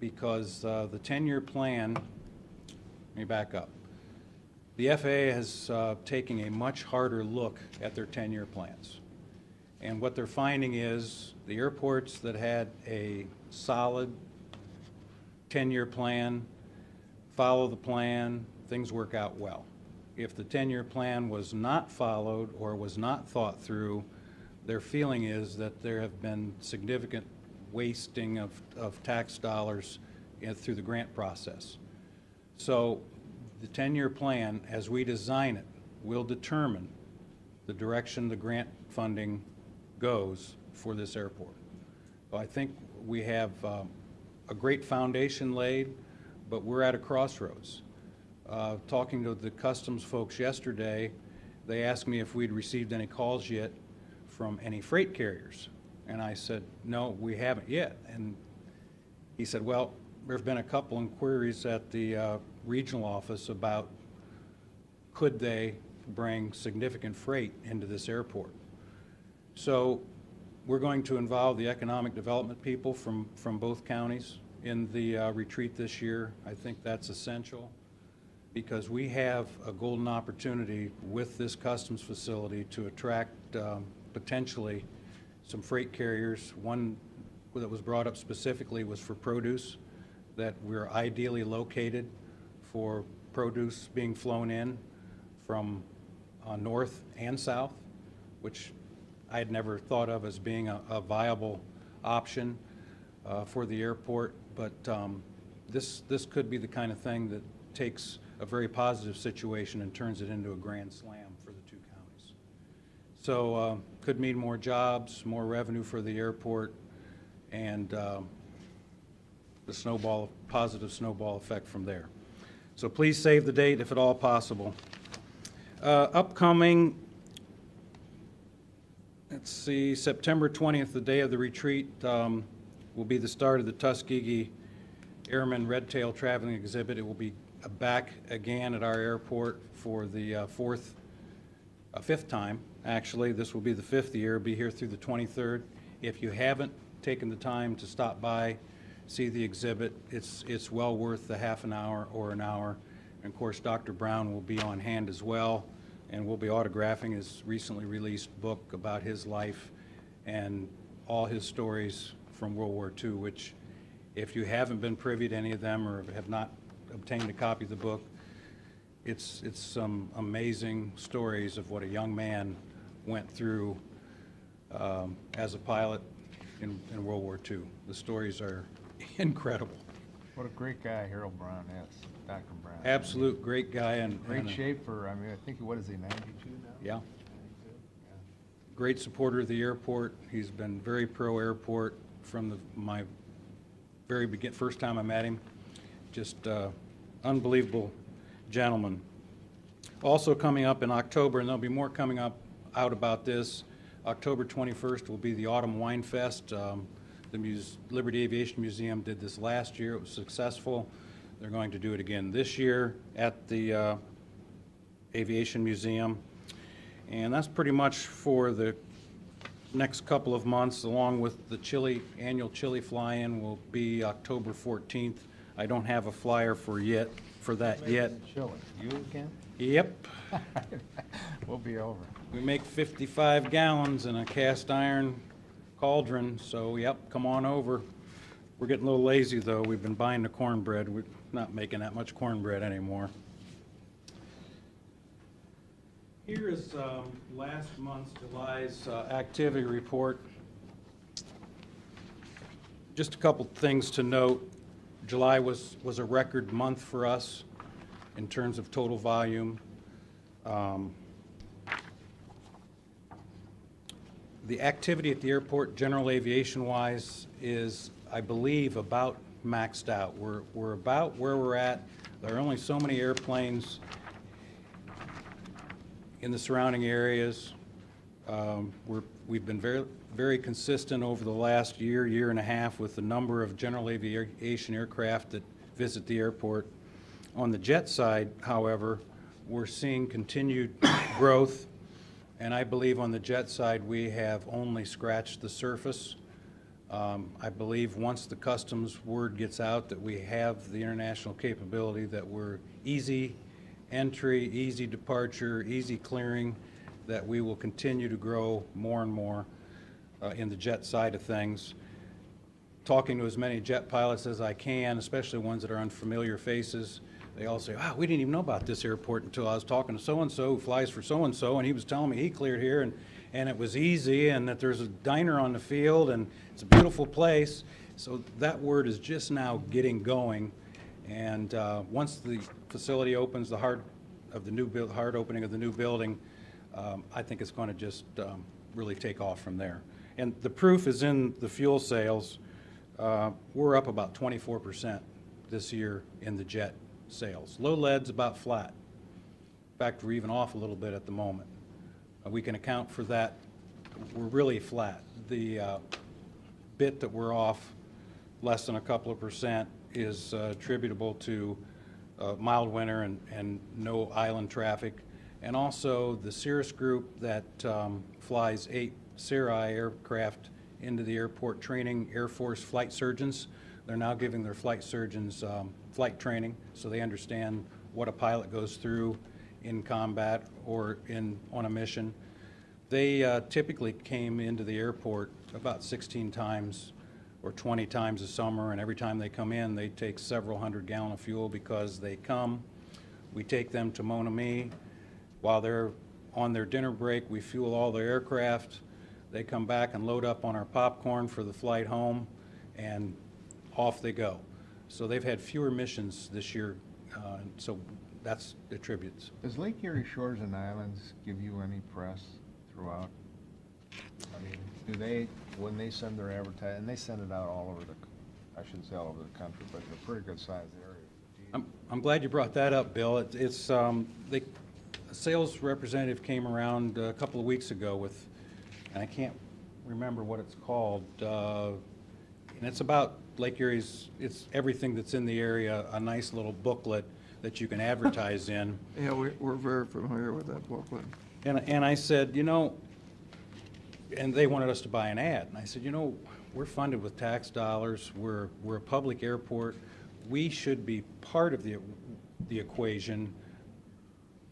because uh, the 10-year plan, let me back up. The FAA has uh, taken a much harder look at their 10-year plans. And what they're finding is the airports that had a solid 10-year plan, follow the plan, things work out well. If the 10-year plan was not followed or was not thought through, their feeling is that there have been significant wasting of, of tax dollars in- through the grant process. So the 10-year plan, as we design it, will determine the direction the grant funding goes for this airport. So I think we have um, a great foundation laid, but we're at a crossroads. Uh, Talking to the customs folks yesterday, they asked me if we'd received any calls yet from any freight carriers. And I said, no, we haven't yet. And he said, well, there've been a couple inquiries at the uh, regional office about could they bring significant freight into this airport. So we're going to involve the economic development people from, from both counties in the uh, retreat this year. I think that's essential because we have a golden opportunity with this customs facility to attract um, potentially some freight carriers. One that was brought up specifically was for produce, that we're ideally located for produce being flown in from uh, north and south, which I had never thought of as being a a viable option uh, for the airport. But um, this, this could be the kind of thing that takes a very positive situation and turns it into a grand slam for the two counties. So uh, could mean more jobs, more revenue for the airport, and um, the snowball, positive snowball effect from there. So please save the date if at all possible. Uh, Upcoming, let's see, September 20th, the day of the retreat, um, will be the start of the Tuskegee Airmen Red Tail Traveling Exhibit. It will be uh, back again at our airport for the uh, fourth, uh, fifth time, actually. This will be the fifth year, be here through the 23rd. If you haven't taken the time to stop by, see the exhibit, it's, it's well worth the half an hour or an hour. And of course, Dr. Brown will be on hand as well, and we'll be autographing his recently released book about his life and all his stories from World War II, which if you haven't been privy to any of them or have not obtained a copy of the book, it's, it's some amazing stories of what a young man went through um, as a pilot in, in World War II. The stories are [LAUGHS] incredible. What a great guy Harold Brown is, Dr. Brown. Absolute great guy and. Great and shape for, I mean, I think, what is he, 92 now? Yeah. 92? Yeah. great supporter of the airport. He's been very pro-airport from the, my very begin, first time I met him. Just uh, unbelievable gentleman. Also coming up in October, and there'll be more coming up out about this, October 21st will be the Autumn Wine Fest. Um, The Muse- Liberty Aviation Museum did this last year. It was successful. They're going to do it again this year at the uh, Aviation Museum. And that's pretty much for the next couple of months, along with the chili, annual chili fly-in will be October 14th. I don't have a flyer for yet, for that yet. Chili. You again? Yep, [LAUGHS] We'll be over. we make 55 gallons in a cast iron cauldron, so yep, come on over. We're getting a little lazy, though. We've been buying the cornbread. We're not making that much cornbread anymore. Here is um, last month's, July's uh, activity report. Just a couple things to note. July was, was a record month for us in terms of total volume. Um, The activity at the airport, general aviation-wise, is, I believe, about maxed out. We're, we're about where we're at There are only so many airplanes in the surrounding areas. Um, We're, we've been very, very consistent over the last year, year and a half with the number of general aviation aircraft that visit the airport. On the jet side, however, we're seeing continued [COUGHS] growth, and I believe on the jet side, we have only scratched the surface. Um, I believe once the customs word gets out that we have the international capability, that we're easy entry, easy departure, easy clearing, that we will continue to grow more and more in the jet side of things. Talking to as many jet pilots as I can, especially ones that are unfamiliar faces, they all say, wow, we didn't even know about this airport until I was talking to so-and-so who flies for so-and-so, and he was telling me he cleared here, and, and it was easy, and that there's a diner on the field, and it's a beautiful place. So that word is just now getting going, and uh, once the facility opens, the hard of the new, buil- hard opening of the new building, um, I think it's going to just um, really take off from there. And the proof is in the fuel sales. Uh, We're up about 24% this year in the jet sales. Low lead's about flat. In fact, we're even off a little bit at the moment. Uh, We can account for that. We're really flat. The uh, bit that we're off, less than a couple of percent, is uh, attributable to uh, mild winter and, and no island traffic. And also the Cirrus Group that um, flies eight Sarai aircraft into the airport training Air Force flight surgeons. They're now giving their flight surgeons um, flight training so they understand what a pilot goes through in combat or in, on a mission. They uh, typically came into the airport about 16 times or 20 times a summer, and every time they come in, they take several hundred gallon of fuel because they come. We take them to Mon Ami. While they're on their dinner break, we fuel all their aircraft. They come back and load up on our popcorn for the flight home, and off they go. So they've had fewer missions this year, uh, so that's the tributes. Does Lake Erie Shores and Islands give you any press throughout? I mean, do they, when they send their advertising, and they send it out all over the, I shouldn't say all over the country, but it's a pretty good sized area. I'm, I'm glad you brought that up, Bill. It- It's, um, they, a sales representative came around a couple of weeks ago with, and I can't remember what it's called, uh, and it's about Lake Erie's, it's everything that's in the area, a nice little booklet that you can [LAUGHS] advertise in. Yeah, we- we're very familiar with that booklet. And, and I said, you know, and they wanted us to buy an ad. And I said, you know, we're funded with tax dollars, we're, we're a public airport, we should be part of the, the equation,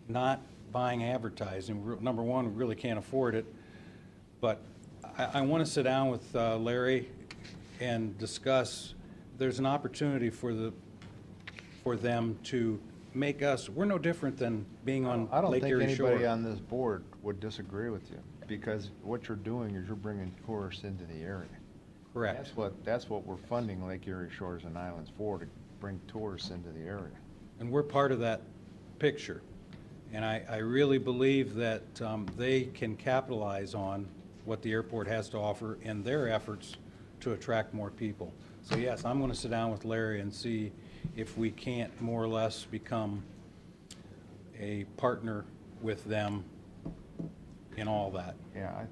not buying advertising. Re- Number one, we really can't afford it. But I, I want to sit down with uh, Larry and discuss, there's an opportunity for the, for them to make us, we're no different than being on Lake Erie Shore. I don't Lake think Erie Shore. anybody on this board would disagree with you, because what you're doing is you're bringing tourists into the area. Correct. That's what, that's what we're funding Lake Erie Shores and Islands for, to bring tourists into the area. And we're part of that picture. And I, I really believe that um, they can capitalize on what the airport has to offer in their efforts to attract more people. So yes, I'm going to sit down with Larry and see if we can't more or less become a partner with them in all that. Yeah, I.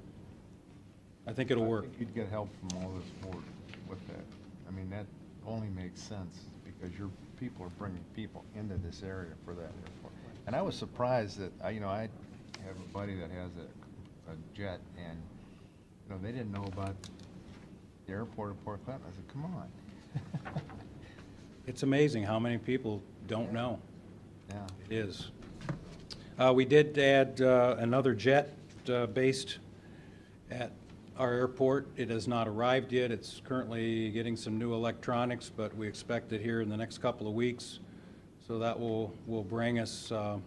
I think it'll I work. think You'd get help from all this board with that. I mean, that only makes sense, because your people are bringing people into this area for that airport. And I was surprised that, I- you know, I have a buddy that has a, a jet, and, you know, they didn't know about the airport of Port Clinton. I said, come on. [LAUGHS] It's amazing how many people don't know. Yeah. It is. Uh, We did add uh, another jet uh, based at our airport. It has not arrived yet. It's currently getting some new electronics, but we expect it here in the next couple of weeks. So that will, will bring us, uh,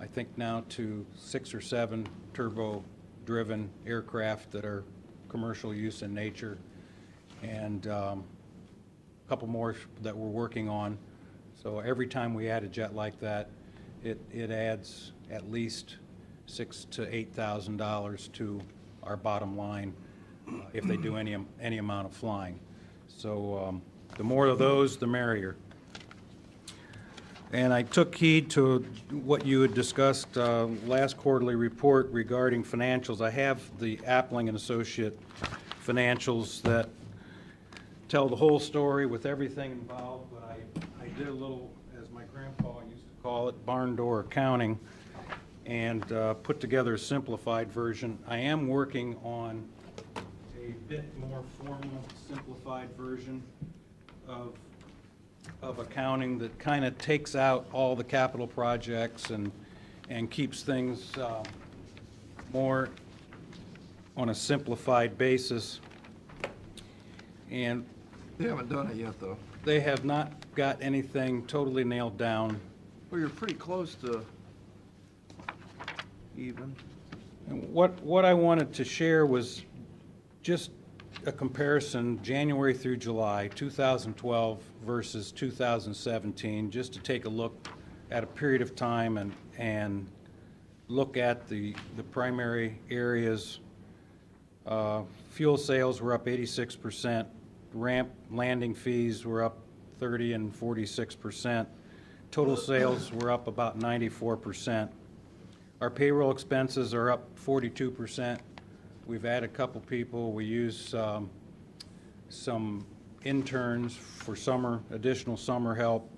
I think now to six or seven turbo-driven aircraft that are commercial use in nature. And um, a couple more that we're working on. So every time we add a jet like that, it, it adds at least six to eight thousand dollars to our bottom line uh, if they do any, any amount of flying. So um, the more of those, the merrier. And I took heed to what you had discussed uh, last quarterly report regarding financials. I have the Appling and Associate financials that tell the whole story with everything involved, but I, I did a little, as my grandpa used to call it, barn door accounting, and uh, put together a simplified version. I am working on a bit more formal, simplified version of of accounting that kind of takes out all the capital projects and, and keeps things uh, more on a simplified basis. And They haven't done it yet, though. they have not got anything totally nailed down. Well, you're pretty close to even. And What, what I wanted to share was just a comparison, January through July, 2012 versus 2017, just to take a look at a period of time and, and look at the, the primary areas. Uh, Fuel sales were up 86%, ramp landing fees were up 30 and 46%. Total sales were up about 94%. Our payroll expenses are up 42%. We've added a couple people. We use um, some interns for summer, additional summer help.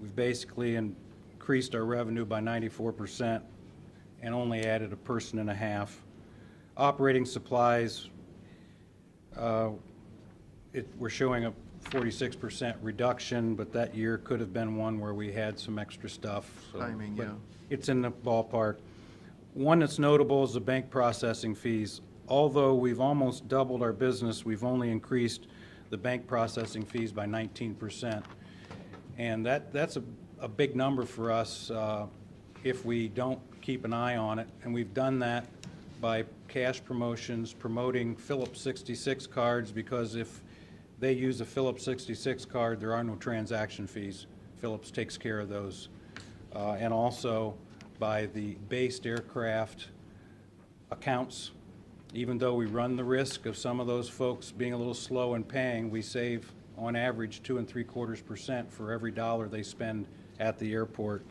We've basically increased our revenue by 94% and only added a person and a half. Operating supplies, uh, it, we're showing a 46% reduction, but that year could have been one where we had some extra stuff. so- Timing, yeah. It's in the ballpark. One that's notable is the bank processing fees. Although we've almost doubled our business, we've only increased the bank processing fees by 19%. And that, that's a, a big number for us uh, if we don't keep an eye on it. And we've done that by cash promotions, promoting Phillips 66 cards, because if they use a Phillips 66 card, there are no transaction fees. Phillips takes care of those. Uh, And also by the based aircraft accounts. Even though we run the risk of some of those folks being a little slow in paying, we save on average two and three quarters percent for every dollar they spend at the airport.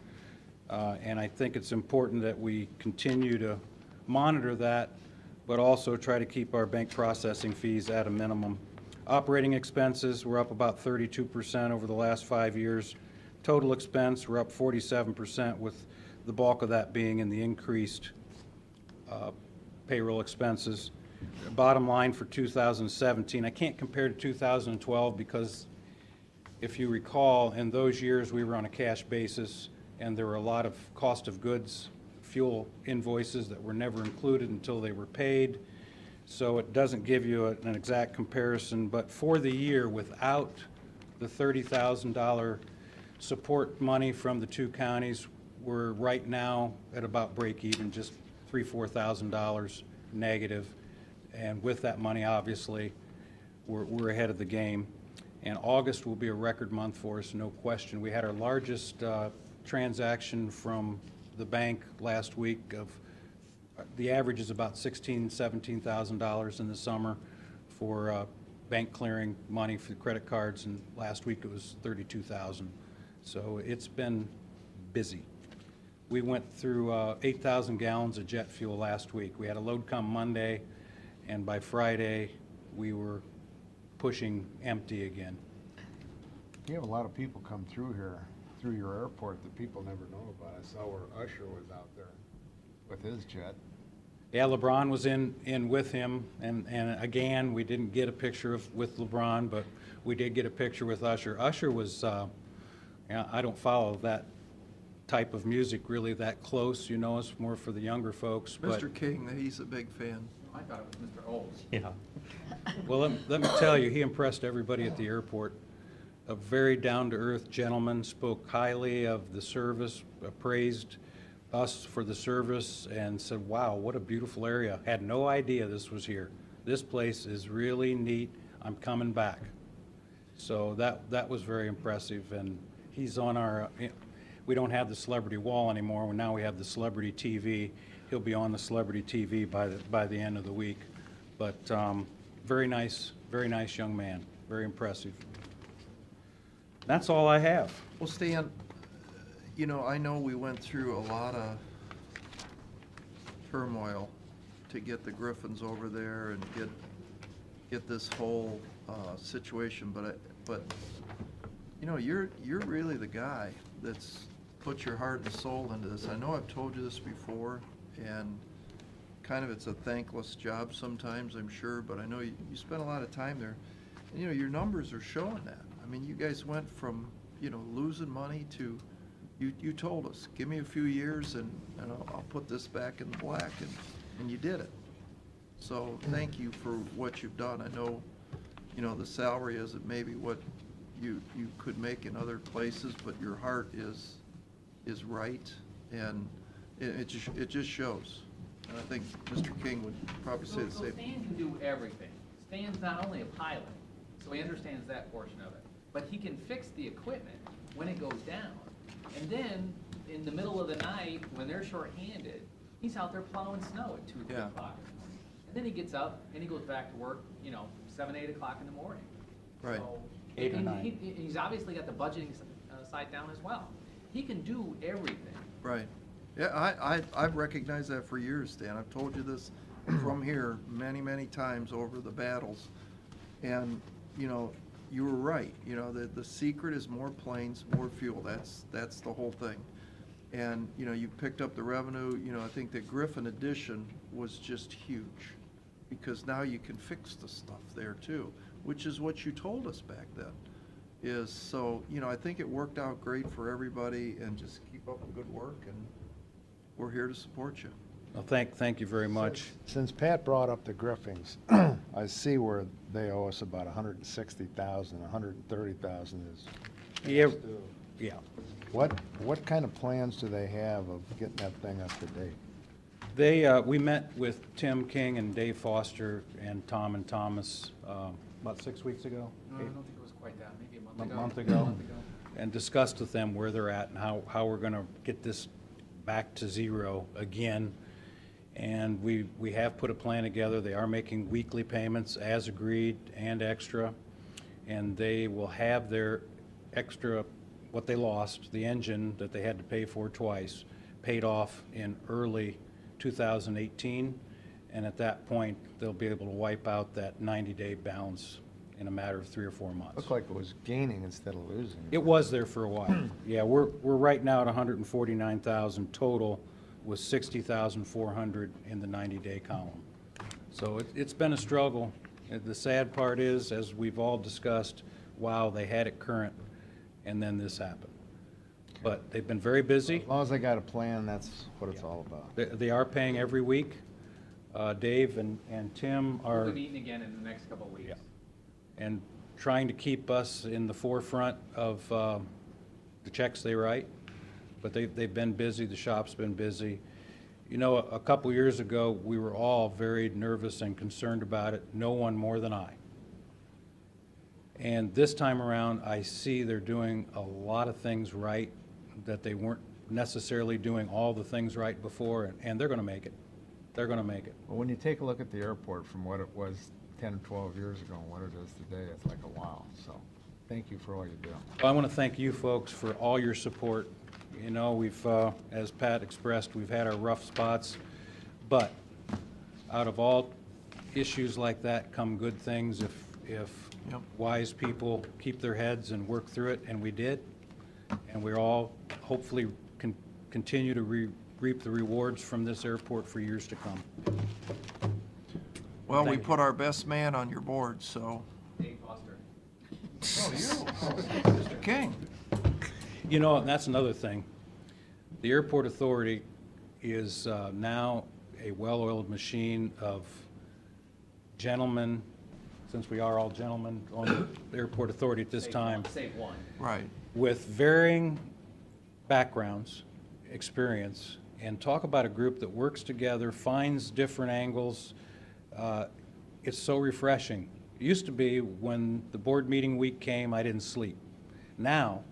Uh, And I think it's important that we continue to monitor that, but also try to keep our bank processing fees at a minimum. Operating expenses were up about 32% over the last five years. Total expense were up 47%, with the bulk of that being in the increased uh, payroll expenses. Bottom line for 2017, I can't compare to 2012 because if you recall, in those years, we were on a cash basis, and there were a lot of cost of goods, fuel invoices that were never included until they were paid. So it doesn't give you a- an exact comparison, but for the year, without the $30,000 support money from the two counties, we're right now at about break even, just three, $4,000. And with that money, obviously, we're, we're ahead of the game. And August will be a record month for us, no question. We had our largest uh, transaction from the bank last week of, the average is about sixteen, seventeen thousand dollars in the summer for uh, bank clearing money for credit cards, and last week it was thirty-two thousand. So it's been busy. We went through uh, 8,000 gallons of jet fuel last week. We had a load come Monday, and by Friday, we were pushing empty again. You have a lot of people come through here, through your airport that people never know about. I saw where Usher was out there with his jet. Yeah, LeBron was in, in with him, and, and again, we didn't get a picture of, with LeBron, but we did get a picture with Usher. Usher was, uh, yeah, I don't follow that type of music really that close, you know, it's more for the younger folks, but. Mr. King, he's a big fan. I thought it was Mr. Olds. Yeah. Well, let, let me tell you, he impressed everybody at the airport. A very down-to-earth gentleman, spoke highly of the service, praised us for the service, and said, wow, what a beautiful area. Had no idea this was here. This place is really neat. I'm coming back. So that, that was very impressive, and he's on our, uh, we don't have the celebrity wall anymore, now we have the celebrity TV. He'll be on the celebrity TV by the, by the end of the week. But um, very nice, very nice young man, very impressive. That's all I have. Well, Stan, you know, I know we went through a lot of turmoil to get the Griffings over there and get, get this whole, uh, situation, but I, but, you know, you're, you're really the guy that's put your heart and soul into this. I know I've told you this before, and kind of it's a thankless job sometimes, I'm sure, but I know you, you spent a lot of time there. And, you know, your numbers are showing that. I mean, you guys went from, you know, losing money to, you, you told us, give me a few years and, and I'll, I'll put this back in the black, and, and you did it. So, thank you for what you've done. I know, you know, the salary isn't maybe what you, you could make in other places, but your heart is, is right, and it, it just, it just shows. And I think Mr. King would probably say the So- So same. Stan can do everything. Stan's not only a pilot, so he understands that portion of it, but he can fix the equipment when it goes down. And then, in the middle of the night, when they're shorthanded, he's out there plowing snow at two, three Yeah. o'clock in the morning. And then he gets up and he goes back to work, you know, seven, eight o'clock in the morning. Right. So- Eight or and nine. he- He's obviously got the budgeting s- uh, side down as well. He can do everything. Right. Yeah, I, I, I've recognized that for years, Dan. I've told you this [CLEARS THROAT] from here many, many times over the battles. And, you know, you were right, you know, the, the secret is more planes, more fuel. That's, that's the whole thing. And, you know, you picked up the revenue, you know, I think the Griffin addition was just huge. Because now you can fix the stuff there too, which is what you told us back then. Is, so, you know, I think it worked out great for everybody and just keep up the good work and we're here to support you. Well, thank, thank you very much. Since Pat brought up the Griffings, [CLEARS THROAT] I see where they owe us about hundred and sixty thousand, a hundred and thirty thousand is. Yeah, yeah. What, what kind of plans do they have of getting that thing up to date? They, uh, we met with Tim King and Dave Foster and Tom and Thomas, uh, about six weeks ago. No, I don't think it was quite that, maybe a month ago. and discussed with them where they're at and how, how we're gonna get this back to zero again. And we, we have put a plan together. They are making weekly payments as agreed and extra. And they will have their extra, what they lost, the engine that they had to pay for twice, paid off in early 2018. And at that point, they'll be able to wipe out that 90-day balance in a matter of three or four months. Looked like it was gaining instead of losing. It was there for a while. Yeah, we're, we're right now at hundred and forty-nine thousand total, with sixty thousand four hundred in the ninety-day column. So it, it's been a struggle. And the sad part is, as we've all discussed, wow, they had it current, and then this happened. But they've been very busy. As long as they got a plan, that's what it's all about. They, they are paying every week. Uh, Dave and, and Tim are. We'll be meeting again in the next couple of weeks. And trying to keep us in the forefront of uh, the checks they write. But they, they've been busy, the shop's been busy. You know, a a couple years ago, we were all very nervous and concerned about it, no one more than I. And this time around, I see they're doing a lot of things right that they weren't necessarily doing all the things right before, and- and they're going to make it. They're going to make it. Well, when you take a look at the airport from what it was ten or twelve years ago and what it is today, it's like a wow. So, thank you for all you do. I want to thank you folks for all your support. You know, we've, uh, as Pat expressed, we've had our rough spots, but out of all issues like that come good things if, if Yep. wise people keep their heads and work through it, and we did. And we're all hopefully can continue to re- reap the rewards from this airport for years to come. Well, we you. put our best man on your board, so. Dave Foster. Oh, you, [LAUGHS] Mr. King. You know, and that's another thing. The airport authority is uh, now a well-oiled machine of gentlemen, since we are all gentlemen on the [COUGHS] airport authority at this Save time, one, Save one. Right. with varying backgrounds, experience, and talk about a group that works together, finds different angles. Uh, It's so refreshing. It used to be when the board meeting week came, I didn't sleep. Now,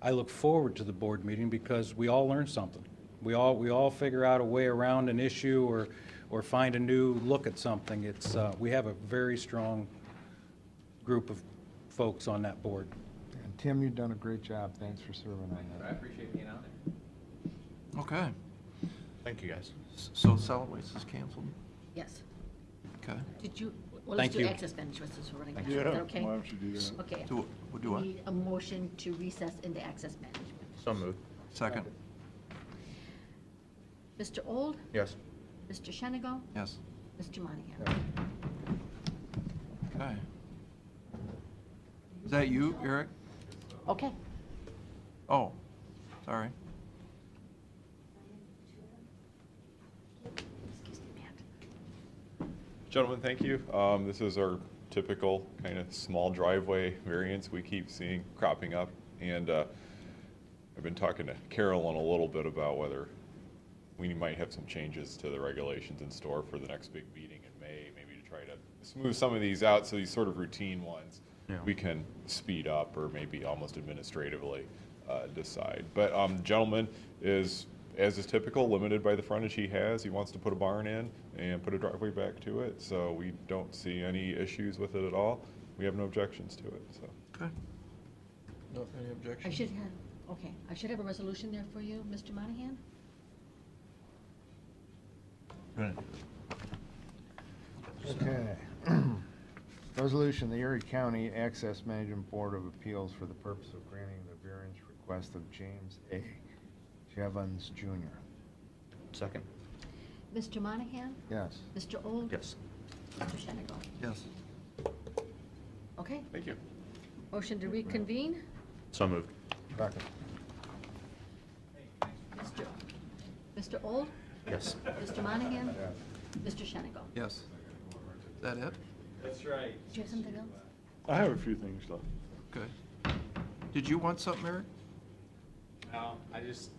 I look forward to the board meeting because we all learn something. We all, we all figure out a way around an issue or, or find a new look at something. It's, uh, we have a very strong group of folks on that board. And Tim, you've done a great job. Thanks for serving on that. I appreciate being on there. Okay, Thank you, guys. So solid waste is canceled? Yes. Okay. Did you, well, let's Thank do you. access management since we're running. Thank out. you. Is that okay? why don't you do that? Okay. Do, we'll do what? Need a motion to recess into access management. So moved. Second? Mr. Old? Yes. Mr. Shenigo? Yes. Mr. Monahan? Okay. Is that you, Eric? Okay. Oh, sorry. Excuse me, Matt. Gentlemen, thank you. Um, This is our typical kind of small driveway variance we keep seeing cropping up. And uh, I've been talking to Carolyn a little bit about whether we might have some changes to the regulations in store for the next big meeting in May, maybe to try to smooth some of these out, so these sort of routine ones, Yeah. we can speed up or maybe almost administratively uh, decide. But um, gentleman is, as is typical, limited by the frontage he has. He wants to put a barn in and put a driveway back to it, so we don't see any issues with it at all. We have no objections to it, so. Okay. No, any I objections? should have, okay, I should have a resolution there for you, Mr. Monahan? Okay. [CLEARS THROAT] Resolution, the Erie County Access Management Board of Appeals for the purpose of granting the variance request of James A. Jevons Jr. Second. Mr. Monahan? Yes. Mr. Old? Yes. Mr. Shenigo? Yes. Okay, Thank you. motion to reconvene? So moved. Second. Mr. Mr. Old? Yes. Mr. Monahan? Yes. Mr. Shenigo? Yes. Is that it? That's right. Do you have something else? I have a few things left. Okay. Did you want something, Eric? No, I just, Did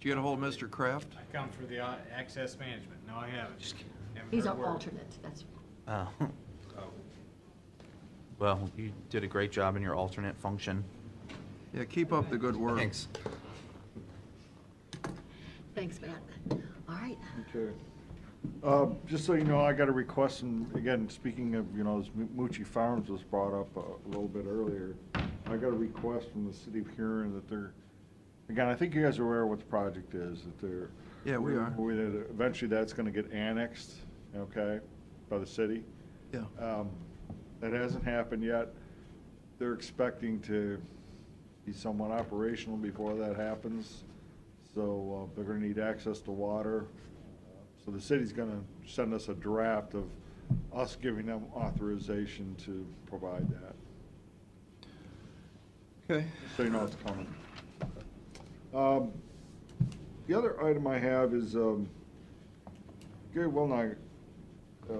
you get a hold of Mr. Kraft? I come for the uh, access management. No, I haven't. Just haven't He's heard our a word. alternate, that's, Oh. Well, you did a great job in your alternate function. Yeah, keep up the good work. Thanks. thanks, Matt. All right, Okay. Uh, Just so you know, I got a request, and again, speaking of, you know, as Mu- Mucci Farms was brought up a a little bit earlier, I got a request from the city of Huron that they're, again, I think you guys are aware of what the project is, that they're. Yeah, we are. we- that Eventually, that's gonna get annexed, okay, by the city. Yeah. Um, That hasn't happened yet. They're expecting to be somewhat operational before that happens. So uh, they're gonna need access to water. So the city's gonna send us a draft of us giving them authorization to provide that. Okay. So you know it's coming. Um, The other item I have is, um, Gary Wellnight uh,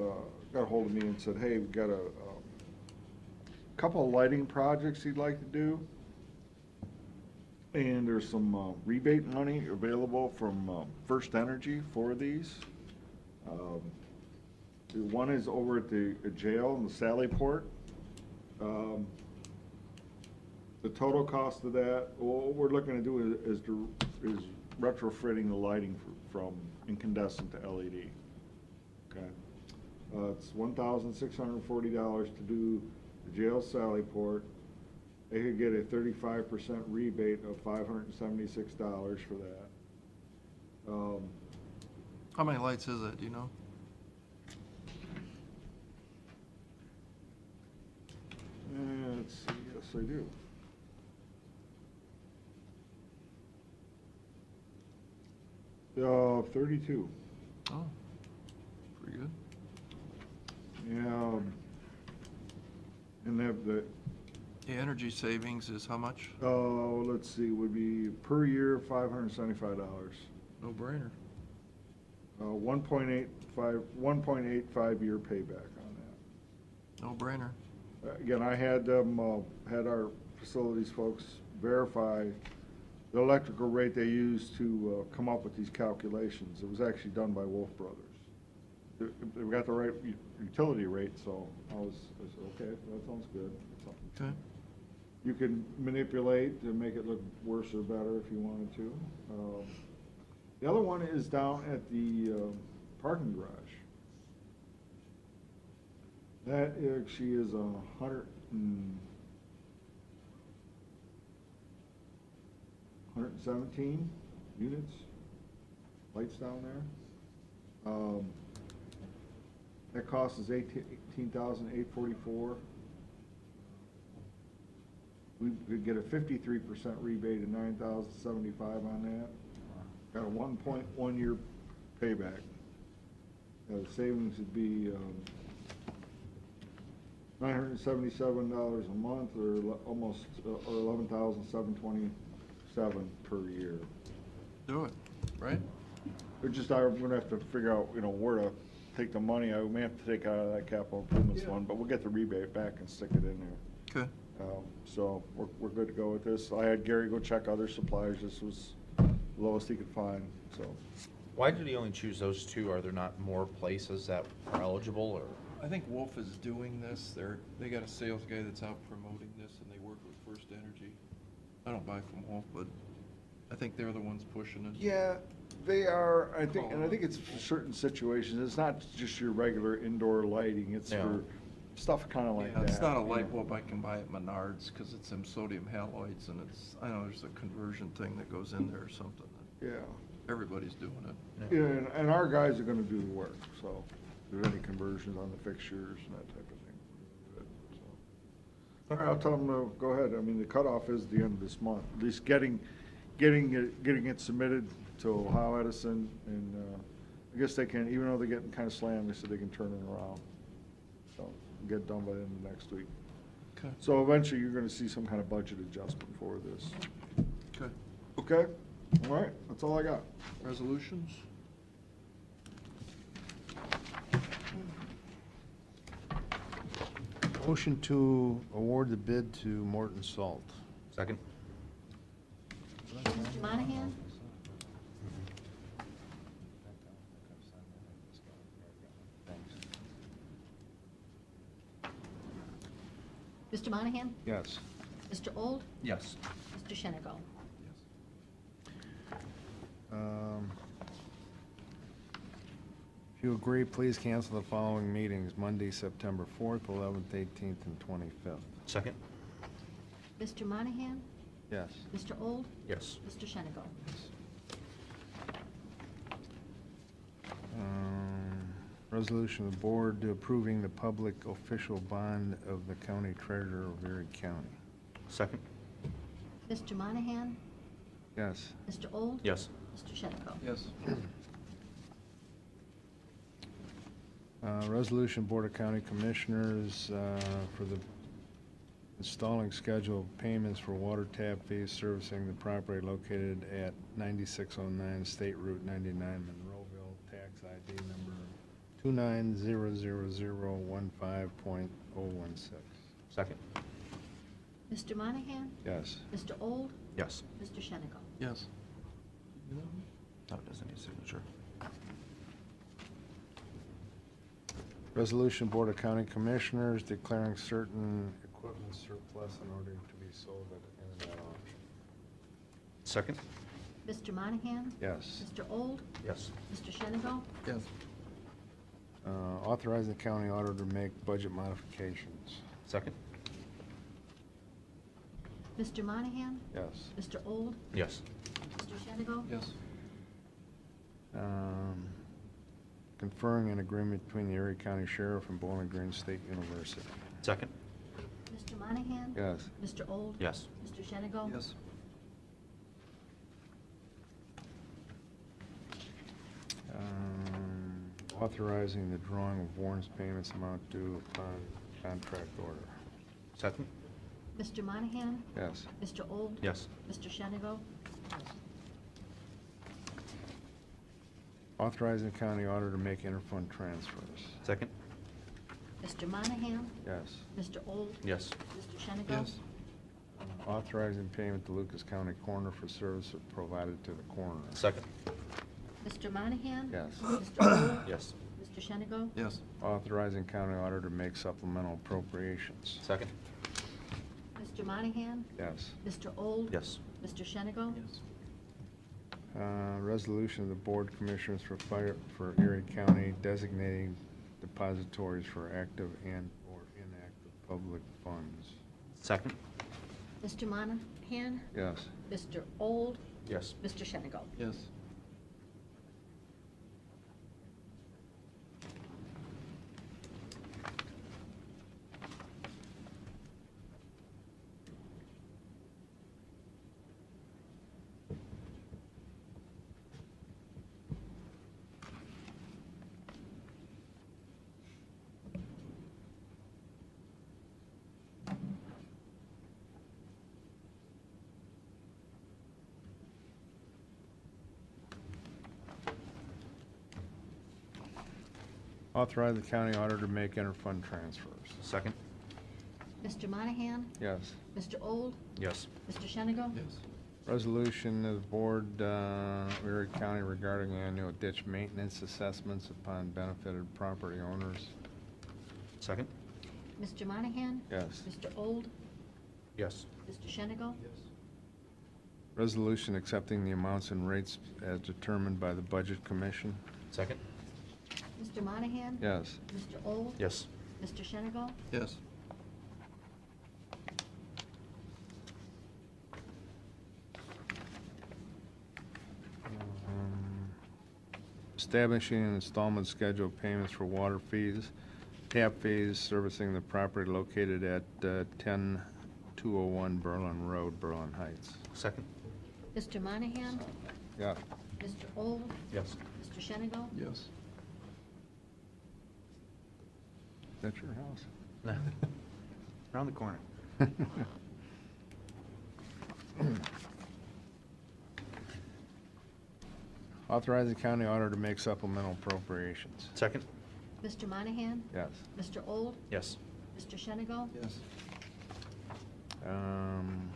got a hold of me and said, hey, we've got a um, couple of lighting projects he'd like to do. And there's some uh, rebate money available from uh, First Energy for these. Um, One is over at the jail in the Sallyport. Um, The total cost of that, what we're looking to do is, is to- is retrofitting the lighting fr- from incandescent to LED. Okay? Uh, it's one thousand six hundred and forty dollars to do the jail Sallyport. They could get a thirty-five percent rebate of five hundred and seventy-six dollars for that. Um, How many lights is it, do you know? uh, let's see, yes, I do. Uh, thirty-two. Oh, pretty good. Yeah, um, and they have the, The energy savings is how much? oh, let's see, would be per year, five hundred and seventy-five dollars. No brainer. Uh, one point eight five, one point eight five year payback on that. No brainer. Uh, Again, I had them, uh, had our facilities folks verify the electrical rate they used to, uh, come up with these calculations. It was actually done by Wolf Brothers. They, they got the right utility rate, so I was, I said, okay, that sounds good. Okay. You can manipulate to make it look worse or better if you wanted to. Um, The other one is down at the, uh, parking garage. That actually is a hundred and, hundred and seventeen units, lights down there. Um, That cost is eighteen thousand eight forty-four. We could get a fifty-three percent rebate of nine thousand seventy-five on that. Got a one point one year payback. Uh, the savings would be, um, nine hundred and seventy-seven dollars a month or almost, uh, or eleven thousand seven twenty-seven per year. Do it, right? We're just, we're gonna have to figure out, you know, where to take the money. I may have to take out of that capital improvements Yeah. fund, but we'll get the rebate back and stick it in there. Okay. Um, so we're, we're good to go with this. I had Gary go check other suppliers. This was the lowest he could find, so. Why did he only choose those two? Are there not more places that are eligible or? I think Wolf is doing this, they're, they got a sales guy that's out promoting this, and they work with First Energy. I don't buy from Wolf, but I think they're the ones pushing it. Yeah, they are, I think, and I think it's for certain situations. It's not just your regular indoor lighting. It's Yeah. for stuff kinda like Yeah, that. it's not a you light know. bulb I can buy at Menards, because it's them sodium haloids, and it's, I know there's a conversion thing that goes in there or something. Yeah. Everybody's doing it. Yeah, and, and our guys are gonna do the work, so if there's any conversions on the fixtures and that type of thing. we're good, so. All right, I'll tell them to go ahead. I mean, the cutoff is the end of this month, at least getting, getting it, getting it submitted to Ohio Edison, and, uh, I guess they can, even though they're getting kinda slammed, they said they can turn it around. So, get it done by the end of next week. Okay. So eventually, you're gonna see some kind of budget adjustment for this. Okay. Okay? All right, that's all I got. Resolutions? Motion to award the bid to Morton Salt. Second? Mr. Monahan? Mr. Monahan? Yes. Mr. Old? Yes. Mr. Shenigo? Um, If you agree, please cancel the following meetings, Monday, September 4th, 11th, 18th, and 25th. Second? Mr. Monahan? Yes. Mr. Old? Yes. Mr. Shenigo? Um, Resolution of the board approving the public official bond of the county treasurer of Erie County. Second? Mr. Monahan? Yes. Mr. Old? Yes. Mr. Shenigo? Yes. Uh, Resolution Board of County Commissioners uh, for the installing schedule of payments for water tap fees servicing the property located at 9609 State Route 99 Monroeville, tax ID number 2900015.016. Second? Mr. Monahan? Yes. Mr. Old? Yes. Mr. Shenigo? Yes. No, it doesn't need signature. Resolution Board of County Commissioners declaring certain equipment surplus in order to be sold at an auction. Second? Mr. Monahan? Yes. Mr. Old? Yes. Mr. Shenigo? Yes. Uh, Authorizing the county auditor to make budget modifications. Second? Mr. Monahan? Yes. Mr. Old? Yes. Mr. Shenigo? Yes. Um, Conferring an agreement between the Erie County Sheriff and Bowling Green State University. Second? Mr. Monahan? Yes. Mr. Old? Yes. Mr. Shenigo? Yes. Um, Authorizing the drawing of warrants payments amount due upon contract order. Second? Mr. Monahan? Yes. Mr. Old? Yes. Mr. Shenigo? Authorizing the county auditor to make interfund transfers. Second? Mr. Monahan? Yes. Mr. Old? Yes. Mr. Shenigo? Yes. Authorizing payment to Lucas County Coroner for service provided to the coroner. Second? Mr. Monahan? Yes. Mr. Old? [COUGHS] Yes. Mr. Shenigo? Yes. Authorizing county auditor to make supplemental appropriations. Second? Mr. Monahan? Yes. Mr. Old? Yes. Mr. Shenigo? Yes. Uh, Resolution of the Board of Commissioners for Fire, for Erie County designating depositories for active and/or inactive public funds. Second? Mr. Monahan? Yes. Mr. Old? Yes. Mr. Shenigo. Yes. Authorize the county auditor to make interfund transfers. Second? Mr. Monahan? Yes. Mr. Old? Yes. Mr. Shenigo? Yes. Resolution of the Board, uh, Erie County regarding annual ditch maintenance assessments upon benefited property owners. Second? Mr. Monahan? Yes. Mr. Old? Yes. Mr. Shenigo? Yes. Resolution accepting the amounts and rates as determined by the Budget Commission. Second? Mr. Monahan? Yes. Mr. Old? Yes. Mr. Shenigo? Yes. Um, Establishing an installment schedule of payments for water fees, tap fees servicing the property located at uh, 10201 Berlin Road, Berlin Heights. Second? Mr. Monahan? Yeah. Mr. Old? Yes. Mr. Shenigo? Yes. That's your house? [LAUGHS] Around the corner. [LAUGHS] Authorize the county auditor to make supplemental appropriations. Second? Mr. Monahan? Yes. Mr. Old? Yes. Mr. Shenigo? Yes. Um,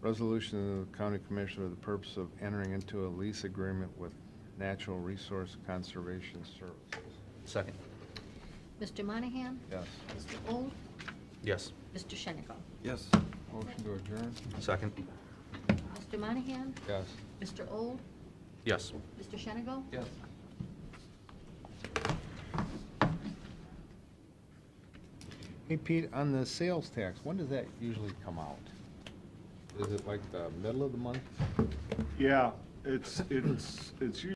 Resolution of the County Commissioner for the purpose of entering into a lease agreement with Natural Resource Conservation Services. Second? Mr. Monahan? Yes. Mr. Old? Yes. Mr. Shenigo? Yes. Motion to adjourn? Second? Mr. Monahan? Yes. Mr. Old? Yes. Mr. Shenigo? Yes. Hey Pete, on the sales tax, when does that usually come out? Is it like the middle of the month? Yeah, it's, it's, it's usually